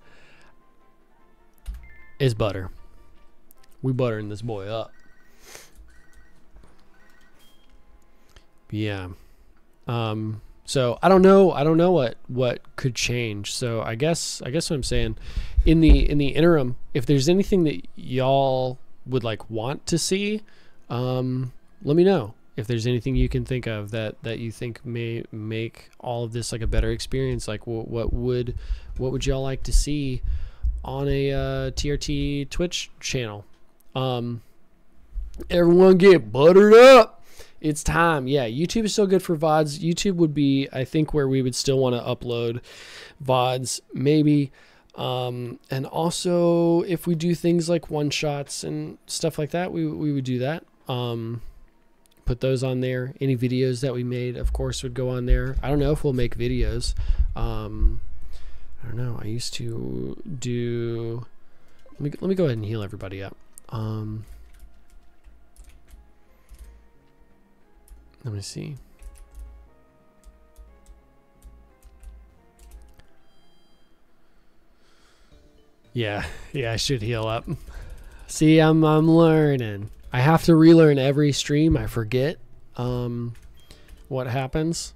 is butter. We buttering this boy up. Yeah. Um so I don't know I don't know what what could change. So I guess I guess what I'm saying in the in the interim if there's anything that y'all would like want to see um let me know if there's anything you can think of that that you think may make all of this like a better experience like what, what would what would y'all like to see on a uh, TRT Twitch channel. Um, Everyone get buttered up. It's time. Yeah, YouTube is still good for VODs. YouTube would be, I think, where we would still want to upload VODs, maybe. Um, and also, if we do things like one shots and stuff like that, we, we would do that. Um, put those on there. Any videos that we made, of course, would go on there. I don't know if we'll make videos. Um, I don't know. I used to do. Let me let me go ahead and heal everybody up. Um, let me see. Yeah, yeah, I should heal up. See, I'm I'm learning. I have to relearn every stream. I forget um, what happens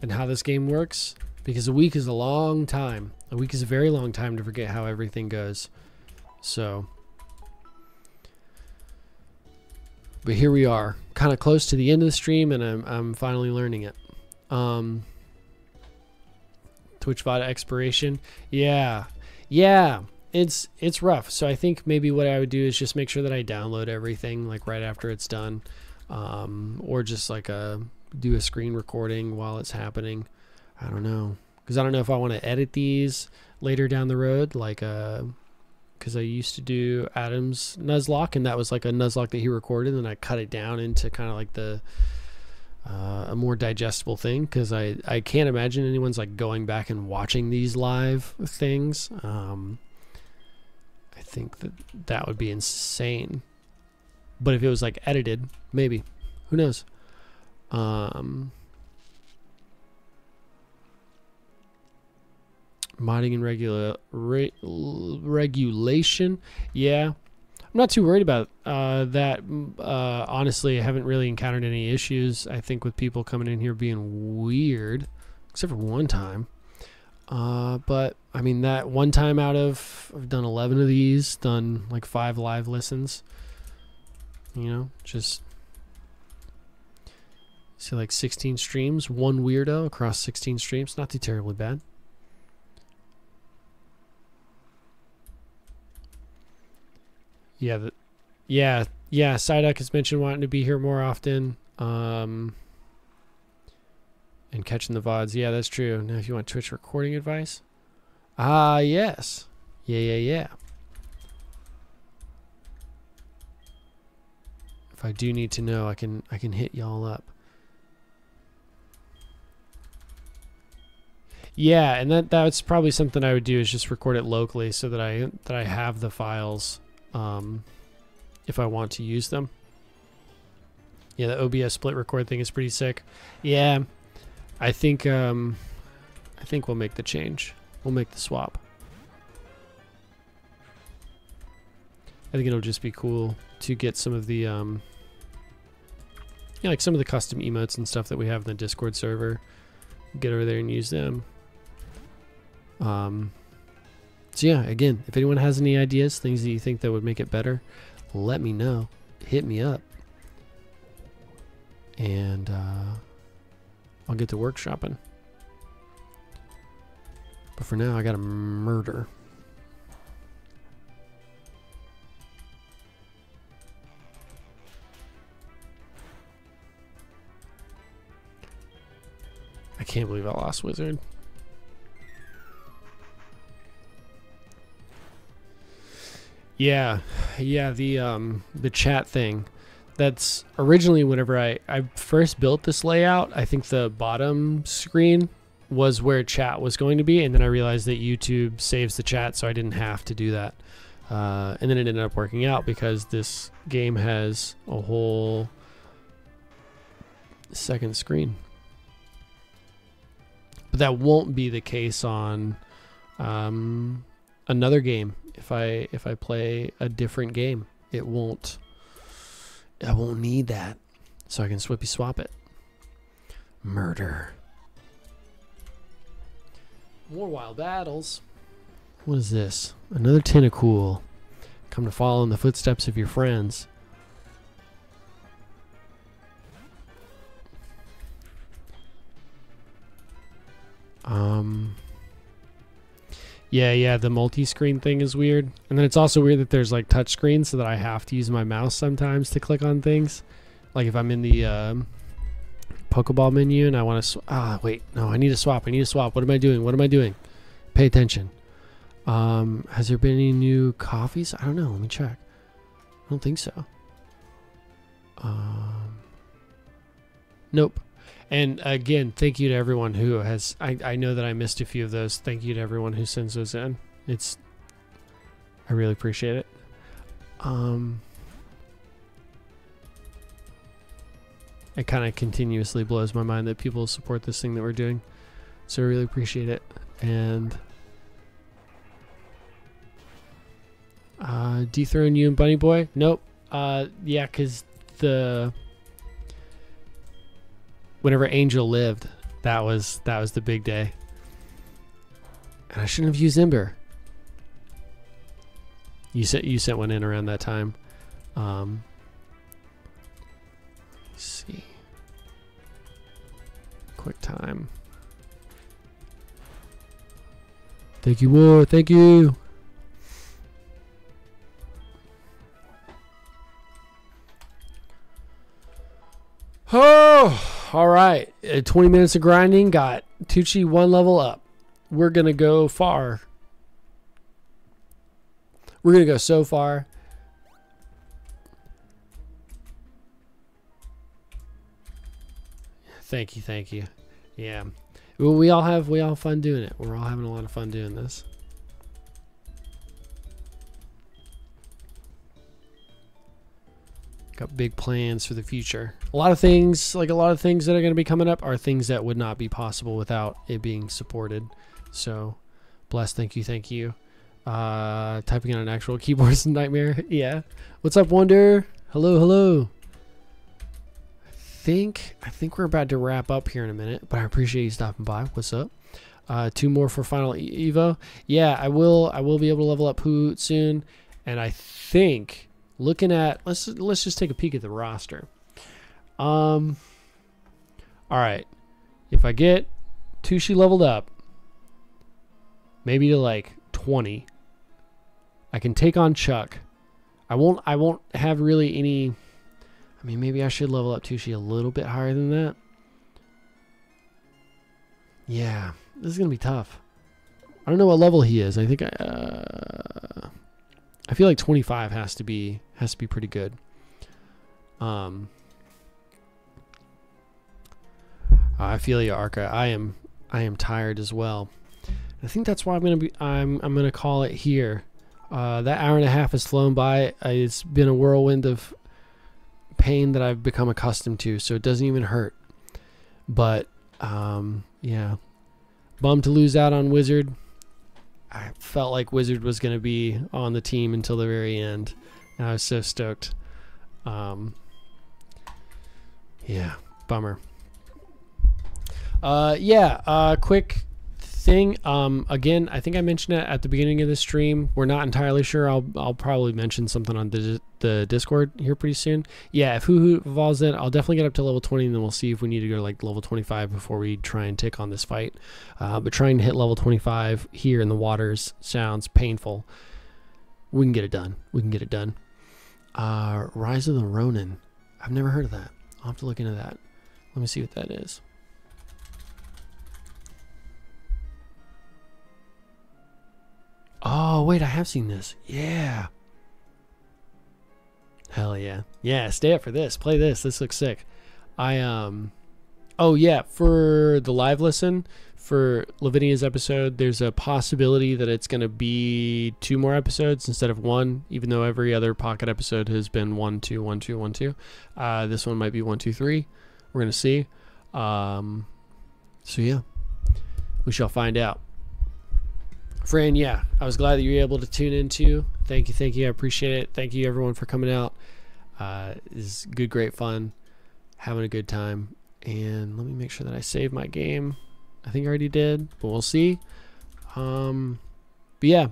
and how this game works because a week is a long time. A week is a very long time to forget how everything goes. So, but here we are, kind of close to the end of the stream, and I'm I'm finally learning it. Um, Twitch VOD expiration, yeah, yeah it's it's rough. So I think maybe what I would do is just make sure that I download everything like right after it's done, um, or just like a do a screen recording while it's happening. I don't know because I don't know if I want to edit these later down the road, like uh, because I used to do Adam's Nuzlocke and that was like a Nuzlocke that he recorded, and I cut it down into kind of like the uh, a more digestible thing because I, I can't imagine anyone's like going back and watching these live things. Um, I think that that would be insane. But if it was like edited, maybe. Who knows? Um, modding and regula re regulation. Yeah. I'm not too worried about uh, that. Uh, honestly, I haven't really encountered any issues. I think with people coming in here being weird, except for one time. Uh, but I mean that one time out of I've done 11 of these, done like five live listens. You know, just see like 16 streams, one weirdo across 16 streams, not too terribly bad. Yeah, the, yeah, yeah. Psyduck has mentioned wanting to be here more often. Um, and catching the VODs. Yeah, that's true. Now, if you want Twitch recording advice, ah, uh, yes. Yeah, yeah, yeah. If I do need to know, I can I can hit y'all up. Yeah, and that that's probably something I would do is just record it locally so that I that I have the files um, if I want to use them. Yeah, the OBS split record thing is pretty sick. Yeah, I think um, I think we'll make the change. We'll make the swap. I think it'll just be cool to get some of the um, yeah, like some of the custom emotes and stuff that we have in the Discord server. Get over there and use them. Um, so yeah, again, if anyone has any ideas, things that you think that would make it better, let me know. Hit me up. And uh, I'll get to workshopping. But for now, I got a murder. I can't believe I lost Wizard. Yeah, yeah, the um the chat thing that's originally whenever I, I first built this layout, I think the bottom screen was where chat was going to be, and then I realized that YouTube saves the chat, so I didn't have to do that. Uh, and then it ended up working out because this game has a whole second screen. But that won't be the case on um, another game. If I if I play a different game, it won't I won't need that. So I can swippy swap it. Murder. More wild battles. What is this? Another tentacool. Come to follow in the footsteps of your friends. Um Yeah, yeah, the multi-screen thing is weird. And then it's also weird that there's like touch screen so that I have to use my mouse sometimes to click on things. Like if I'm in the um, Pokeball menu and I want to ah wait, no, I need to swap. I need to swap. What am I doing? What am I doing? Pay attention. Um, has there been any new coffees? I don't know. Let me check. I don't think so. Um, nope. And again, thank you to everyone who has. I, I know that I missed a few of those. Thank you to everyone who sends those in. It's. I really appreciate it. Um. It kind of continuously blows my mind that people support this thing that we're doing. So I really appreciate it. And. Uh, dethrone you and Bunny Boy? Nope. Uh, yeah, because the whenever Angel lived, that was that was the big day. And I shouldn't have used Ember. You sent you sent one in around that time. Um, let's see. Quick time. Thank you War. Thank you. Oh, all right. Uh, 20 minutes of grinding got Tucci one level up. We're going to go far. We're going to go so far. Thank you, thank you. Yeah. We all have we all have fun doing it. We're all having a lot of fun doing this. Got big plans for the future. A lot of things, like a lot of things that are going to be coming up, are things that would not be possible without it being supported. So, bless, thank you, thank you. Uh, typing on an actual keyboard is a nightmare. yeah. What's up, Wonder? Hello, hello. I think I think we're about to wrap up here in a minute, but I appreciate you stopping by. What's up? Uh, two more for final Evo. Yeah, I will. I will be able to level up Hoot soon, and I think looking at let's let's just take a peek at the roster. Um all right. If I get Tushi leveled up maybe to like 20, I can take on Chuck. I won't I won't have really any I mean maybe I should level up Tushi a little bit higher than that. Yeah, this is going to be tough. I don't know what level he is. I think I uh I feel like 25 has to be has to be pretty good. Um, I feel you, Arca. I am I am tired as well. I think that's why I'm gonna be I'm I'm gonna call it here. Uh, that hour and a half has flown by. It's been a whirlwind of pain that I've become accustomed to, so it doesn't even hurt. But um, yeah, bummed to lose out on Wizard. I felt like Wizard was going to be on the team until the very end. And I was so stoked. Um, yeah, bummer. Uh, yeah, uh, quick thing. Um, again, I think I mentioned it at the beginning of the stream. We're not entirely sure. I'll I'll probably mention something on the the Discord here pretty soon. Yeah, if Hoo Hoo evolves in, I'll definitely get up to level 20, and then we'll see if we need to go to like level 25 before we try and take on this fight. Uh, but trying to hit level 25 here in the waters sounds painful. We can get it done. We can get it done. Uh, Rise of the Ronin. I've never heard of that. I'll have to look into that. Let me see what that is. Oh, wait, I have seen this. Yeah. Hell yeah. Yeah, stay up for this. Play this. This looks sick. I um Oh yeah, for the live listen for Lavinia's episode, there's a possibility that it's going to be two more episodes instead of one, even though every other pocket episode has been one, two, one, two, one, two. Uh, this one might be one, two, three. We're going to see. Um, so yeah, we shall find out. Fran, yeah, I was glad that you were able to tune in too. Thank you, thank you. I appreciate it. Thank you everyone for coming out. Uh, it's good, great fun, having a good time. And let me make sure that I save my game. I think I already did, but we'll see. Um, but yeah,